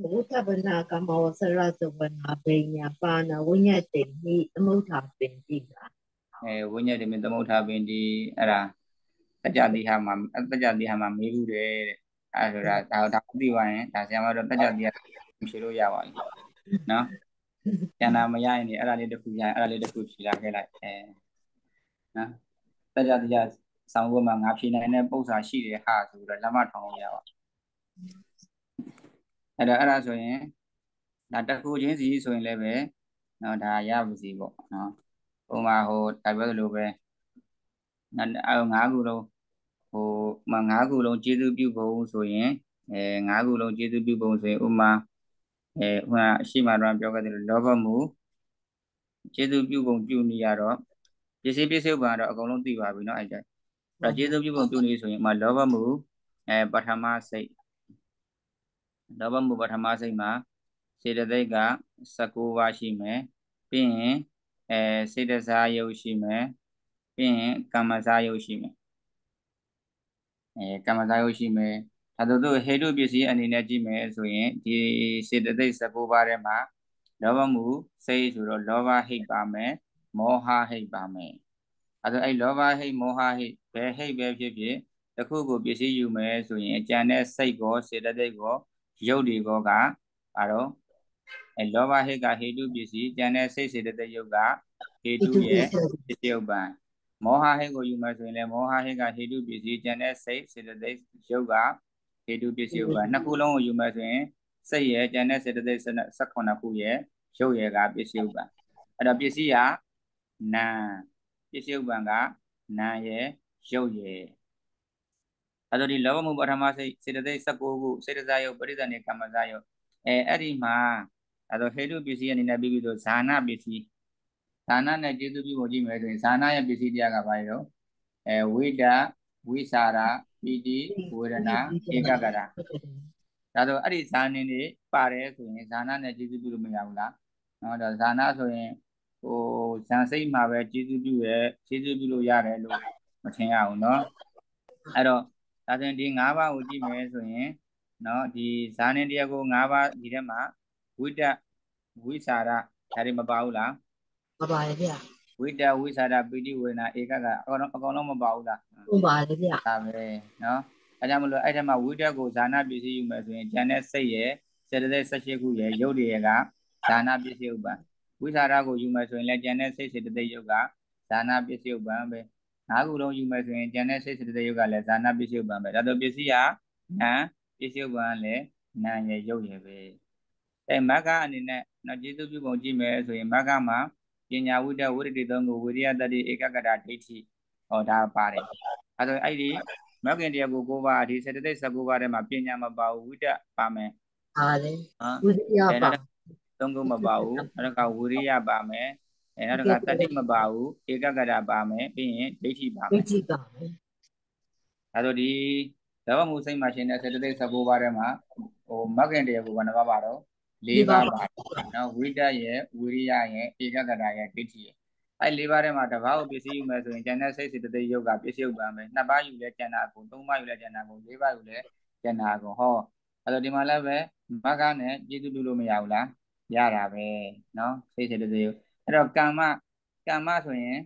ဘုသဗ္ဗနာကမောဆရသဝနာပညာပါဏဝိညာဉ်တေမိသမုဋ္ဌာပင်တိကအဲဝိညာဉ်တေမိသမုဋ္ဌာပင်တိအဲ့ဒါတကြတိဟာမှာတကြတိဟာမှာမေးဘူးတယ်တဲ့အဲဆိုတာဒါဒါသိပါရင်ဒါဆရာမတို့တကြတိဟာဖြေလို့ရပါပြီနော်ကျန်တာမရရင်အဲ့ဒါလေးတစ်ခုရရင်အဲ့ဒါလေးတစ်ခုဖြေလာခဲ့လိုက်အဲနော်တကြတိဟာဆောင်းဘုတ်မှာငါဖြေနိုင်တဲ့ပုံစံရှိတယ်ဟာဆိုတော့လက်မထောင်လို့ရပါ အဲ့တော့အဲ့ဒါဆိုရင်ဒါတစ်ခုချင်းစီဆိုရင်လည်းပဲနော်ဒါရပါစီပေါ့နော်ဥမာဟိုဒါပြောသလိုပဲနော်ငါးခုလုံးဟိုမငါးခုလုံးကျေးဇူးပြုပုံဆိုရင်အဲငါးခုလုံးကျေးဇူးပြုပုံဆိုရင်ဥမာအဲဟိုအရှိမတော်ပြောခဲ့တယ်လောဘမှုကျေးဇူးပြုပုံပြုနေရတော့ပစ္စည်းပစ္စုပန်တော့အကုန်လုံးသိပါပြီเนาะအဲကြအဲကျေးဇူးပြုပုံပြုနေဆိုရင်ဥမာလောဘမှုအဲပထမစိတ် လောဘမှုပထမစိတ်မှာစေတသိက်က19ပါးရှိမယ်ပြီးရင်အဲစေတစားယုတ်ရှိမယ်ပြီးရင်ကမ္မစားယုတ်ရှိမယ်အဲကမ္မဇာယုတ်ရှိမယ်ဒါတို့တို့ဟေတုပစ္စည်းအနေနဲ့ကြည့်မယ်ဆိုရင်ဒီစေတသိက်19ပါးထဲမှာလောဘမှုစိတ်ဆိုတော့လောဘဟိတ်ပါမယ်မောဟဟိတ်ပါမယ်အဲဒါအဲ့လောဘဟိတ်မောဟဟိတ်ဘယ်ဟိတ်ပဲဖြစ်ဖြစ်တခုကိုပစ္စည်းယူမယ်ဆိုရင်အကြံတဲ့စိတ်ကောစေတသိက်ကော ရုပ်တွေကောကအဲတော့အဲလောဘဟိတ်ကဟေတုပစ္စည်းကြံတဲ့စိတ်စေတသိက်ရုပ်ကဟေတုရဲ့ပစ္စည်းဥပ္ပံမောဟဟိတ်ကိုယူမယ်ဆိုရင်လည်းမောဟဟိတ်ကဟေတုပစ္စည်းကျန်တဲ့စိတ်စေတသိက်ရုပ်ကဟေတုပစ္စည်းကနှစ်ခုလုံးကိုယူမယ်ဆိုရင်စိတ်ရဲ့ကျန်တဲ့စေတသိက်18ခုရဲ့ရုပ်ရဲ့ကပစ္စည်းဥပ္ပံအဲ့တော့ပစ္စည်းကနာပစ္စည်းဥပ္ပံကနာရဲ့ရုပ်ရဲ့ အဲ့တော့ဒီလောဘမှုပထမစိတ်စေတသိက်19ခုစေတစာယုတ်ပရိသဏေကမ္မစာယုတ်အဲအဲ့ဒီမှာအဲ့တော့ဟေတုပစ္စည်းအနေနဲ့ပြီးပြီးဆိုဇာနာပစ္စည်းဇာနာနဲ့ကျေစုပြုဖို့ကြည့်မယ်ဆိုရင်ဇာနာရဲ့ပစ္စည်းတရားကဘာလဲတော့အဲဝိဒဝိစာရပီတိဝေဒနာဧကကရာဒါဆိုအဲ့ဒီဇာနင်းတွေပါတယ်ဆိုရင်ဇာနာနဲ့ကျေစုပြုလို့မရဘူးလားနော်ဒါဇာနာဆိုရင်ဟိုဇန်စိတ်မှာပဲကျေစုပြုရဲကျေစုပြုလို့ရတယ်လို့မထင်ရဘူးเนาะအဲ့တော့ ဒါဆိုရင်ဒီ၅ပါးကိုကြည့်မယ်ဆိုရင်เนาะဒီဇာနင်းတရားကို၅ပါးဒီထဲမှာဝိတ္တဝိစာရဒါတွေမပါဘူးလားမပါတယ်ဗျဝိတဝိသရာပိဋိဝေနာဧကကအကောင်အကောင်လုံးမပါဘူးလားဟုတ်ပါတယ်ဗျဒါပဲနော်အဲကြောင့်မလို့အဲ့ထက်မှာဝိတကိုဇာနာပစ္စည်းယူမယ်ဆိုရင်ဉာဏ်နဲ့စိတ်ရဲ့စေတသိက်18ခုရဲ့ရုပ်တွေရဲ့ကဇာနာပစ္စည်းဥပ္ပံဝိသရာကိုယူမယ်ဆိုရင်လည်းဉာဏ်နဲ့စိတ်စေတသိက်ရုပ်ကဇာနာပစ္စည်းဥပ္ပံပဲ ငါးခုလုံးယူမယ်ဆိုရင်ဉာဏ်နဲ့စိတ်စေတသိက်ရုပ်ကလည်းဇာနာပစ္စည်းဥပ္ပံပဲဒါတော့ပစ္စည်းကနာပစ္စည်းဥပ္ပံလည်းနာရဲ့ရုပ်ရဲ့ပဲအဲမဂ္ဂအနေနဲ့နော်ကျေစုပြုပုံကြည့်မယ်ဆိုရင်မဂ္ဂမှာပညာဝိတ္တဝိရတိသုံးကိုဝိရိယတတိဧကကတဒိဋ္ဌိဟောဒါပါတယ်အဲဆိုအဲ့ဒီမောက်ကင်တရားကိုကိုပါဒီစေတသိက်19ပါးထဲမှာပညာမပါဘူးဝိတ္တပါမယ်ပါတယ်ဝိရိယပါသုံးခုမပါဘူးနောက်ကဝိရိယပါမယ် အဲနောက်ကတတိမပါဘူးဧကကတပါမယ်ပြီးရင်ဒိဋ္ဌိပါမယ်ဒိဋ္ဌိပါမယ်အဲဆိုဒီလောဘမှုစိတ်မှာရှင်တဲ့စေတသိက်19ပါးထဲမှာဟိုမောက်ကင်တရားကိုဘယ်နှပါပါတော့၄ပါးပါနော်ဝိတ္တရဲ့ဝိရိယရဲ့ဧကဂတရဲ့ဒိဋ္ဌိရဲ့အဲ့၄ပါးထဲမှာတစ်ပါးကိုပစ္စည်းယူမယ်ဆိုရင်ဉာဏ်နဲ့စိတ်စေတသိက်ယုတ်ကပစ္စည်းယုတ်ပါမယ်နှစ်ပါးယူလဲဉာဏ်အကုန်သုံးပါးယူလဲဉာဏ်အကုန်၄ပါးယူလဲဉာဏ်အကုန်ဟောအဲ့တော့ဒီမှာလည်းပဲမဂ္ဂနဲ့ကျေစုပြုလို့မရဘူးလားရတာပဲနော်စိတ်စေတသိက်ယုတ် အဲ့တော့ကမ္မကမ္မဆိုရင်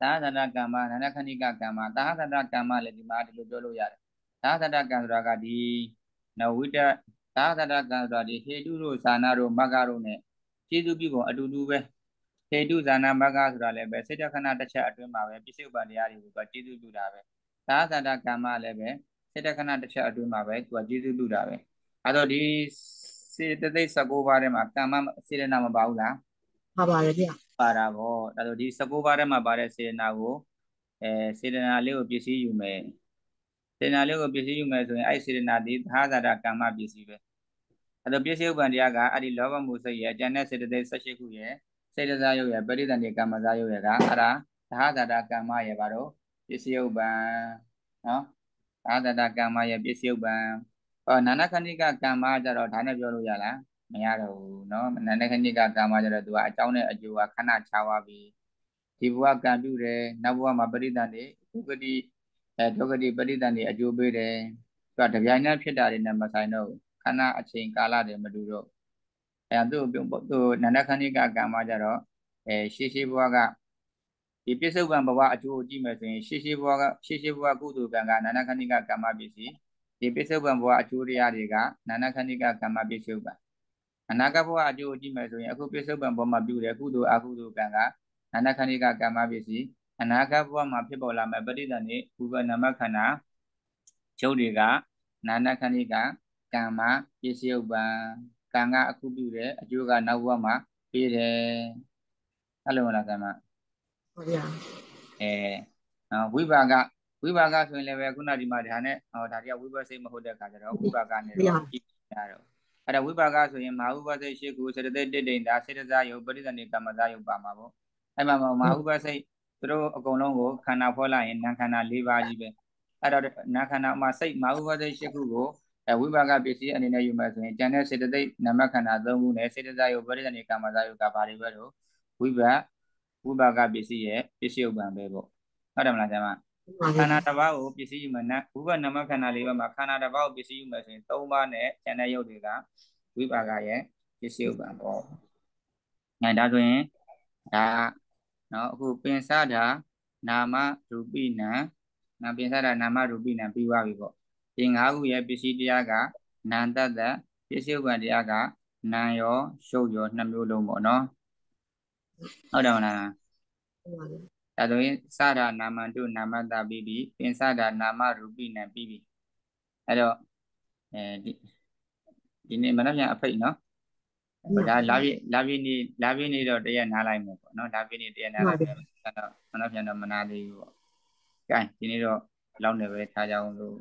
သာသနာကမ္မနာနခဏိကကမ္မသာသနာကမ္မလည်းဒီမှာဒီလိုပြောလို့ရတယ်သာသနာကံဆိုတာကဒီနဝိတ္တသာသတကံဆိုတာဒီဟေတုတို့ဇာနာတို့မဂ္ဂတို့ ਨੇ ကျေစုပြုပုံအတူတူပဲဟေတုဇာနာမဂ္ဂဆိုတာလည်းပဲစိတ်တခဏတစ်ချက်အတွင်းမှာပဲပစ္စုပန်တရားတွေကိုသူကကျေစုပြုတာပဲသာသတာကမ္မလည်းပဲစိတ်တခဏတစ်ချက်အတွင်းမှာပဲသူကကျေစုပြုတာပဲအဲတော့ဒီစေတသိက်16ပါးထဲမှာကမ္မစေတနာမပါဘူးလား ပါပါတယ်ဗျပါတာဗောအဲတော့ဒီ16ပါးထဲမှာပါတဲ့စေတနာကိုအဲစေတနာလေးကိုပစ္စည်းယူမယ်စေတနာလေးကိုပစ္စည်းယူမယ်ဆိုရင်အဲ့စေတနာဒီသာသတာကမ္မပစ္စည်းပဲအဲတော့ပစ္စည်းဥပ္ပံတရားကအဲ့ဒီလောဘမှုစိတ်ရဲ့အကျဉ်းတဲ့စေတသိက်18ခုရဲ့စေတစာယုတ်ရဲ့ပရိသန္တိကမ္မစာယုတ်ရဲ့ကအဲ့ဒါသာသတာကမ္မရဲ့ဘာတော့ပစ္စည်းဥပ္ပံနော်သာသတာကမ္မရဲ့ပစ္စည်းဥပ္ပံဟောနာနခဏိကကမ္မကြတော့ဒါနဲ့ပြောလို့ရလား မရတော့ဘူးเนาะနာနခဏိကကမ္မကြတော့သူကအကြောင်းနဲ့အကျိုးကခဏခြားသွားပြီဒီဘဝကံပြုတယ်နောက်ဘဝမှာပရိသန္တိဒုက္ခတိအဲဒုက္ခတိပရိသန္တိအကျိုးပေးတယ်သူကတပြိုင်တည်းဖြစ်တာတွေနဲ့မဆိုင်တော့ခဏအချိန်ကာလတွေမတူတော့အဲသူ့သူနန္ဒခဏိကကံမကြတော့အဲရှေးရှေးဘဝကဒီပြစ္ဆုတ်ပံဘဝအကျိုးကိုကြည့်မယ်ဆိုရင်ရှေးရှေးဘဝကရှေးရှေးဘဝကုသိုလ်ကံကနန္ဒခဏိကကမ္မပစ္စည်းဒီပြစ္ဆုတ်ပံဘဝအကျိုးတရားတွေကနန္ဒခဏိကကမ္မပစ္စုပံ အနာဂတ်ဘဝအကျိုးကိုကြည့်မယ်ဆိုရင်အခုပြစ္ဆုတ်ပံဘဝမှာပြုတဲ့ကုသိုလ်အကုသိုလ်ကံကနန္ဒခဏိကကမ္မပစ္စည်းအနာဂတ်ဘဝမှာဖြစ်ပေါ်လာမယ့်ပဋိသန္ဓေဥပနာမခန္ဓာချုပ်တွေကနာနခဏိကကမ္မပစ္စယုပံကံကအခုပြုတယ်အကျိုးကနောက်ဘဝမှာပေးတယ်အဲ့လိုမလားကမ္မဟုတ်ဗျာအဲဝိပါကဝိပါကဆိုရင်လည်းပဲခုနဒီမှာဒါနဲ့ဟောဒါတွေကဝိပဿစိတ်မဟုတ်တဲ့အခါကျတော့ဝိပါကနဲ့တော့ကြည့်ရတော့ အဲ့ဒါဝိပါကဆိုရင်မဟာဝိပဿစိတ်ရှိခုစေတသိက်တိတိန်ဒါစေတစာယုတ်ပရိသန္တိကမ္မစာယုတ်ပါမှာပေါ့အဲ့မှာမဟာဝိပဿစိတ်သူတို့အကုန်လုံးကိုခန္ဓာဖော်လိုက်ရင်နာခန္ဓာ၄ပါးကြီးပဲအဲ့တော့နာခန္ဓာမှာစိတ်မဟာဝိပဿစိတ်ရှိခုကိုအဲဝိပါကပစ္စည်းအနေနဲ့ယူမယ်ဆိုရင်ကျန်တဲ့စေတသိက်နမခန္ဓာ၃ခုနဲ့စေတစာယုတ်ပရိသန္တိကမ္မစာယုတ်ကဘာတွေပဲတော့ဝိပါဝိပါကပစ္စည်းရဲ့ပစ္စည်းဥပ္ပံပဲပေါ့ဟုတ်တယ်မလားဆရာမ ခန္ဓာတစ်ပါးကိုပစ္စည်းယူမယ်နဲ့ဝိပနမခန္ဓာလေးပါးမှာခန္ဓာတစ်ပါးကိုပစ္စည်းယူမယ်ဆိုရင်၃ပါးနဲ့ကျန်တဲ့ရုပ်တွေကဝိပါကရဲ့ပစ္စည်းဥပ္ပံပေါ့အဲဒါဆိုရင်ဒါနော်အခုပင်စတာနာမရူပိနံနာပင်စတာနာမရူပိနံပြီးသွားပြီပေါ့ဒီ၅ခုရဲ့ပစ္စည်းတရားကနန္တတ္တပစ္စည်းဥပ္ပံတရားကနာရောရှုပ်ရောနှစ်မျိုးလုံးပေါ့နော်ဟုတ်တယ်မလားဟုတ်ပါဘူး ဒါဆိုရင်စတာနာမတုနာမတပြီးပြီပင်စတာနာမရူပိနံပြီးပြီအဲ့တော့အဲဒီဒီနေ့မနက်ဖြန်အဖိတ်နော်ဒါလာပြီလာပြီနေလာပြီနေတော့တရက်နားလိုက်မယ်ပေါ့နော်လာပြီနေတရက်နားလိုက်မယ်အဲ့တော့မနက်ဖြန်တော့မနာသေးဘူးပေါ့ gain ဒီနေ့တော့လောက်နေပဲထားကြအောင်လို့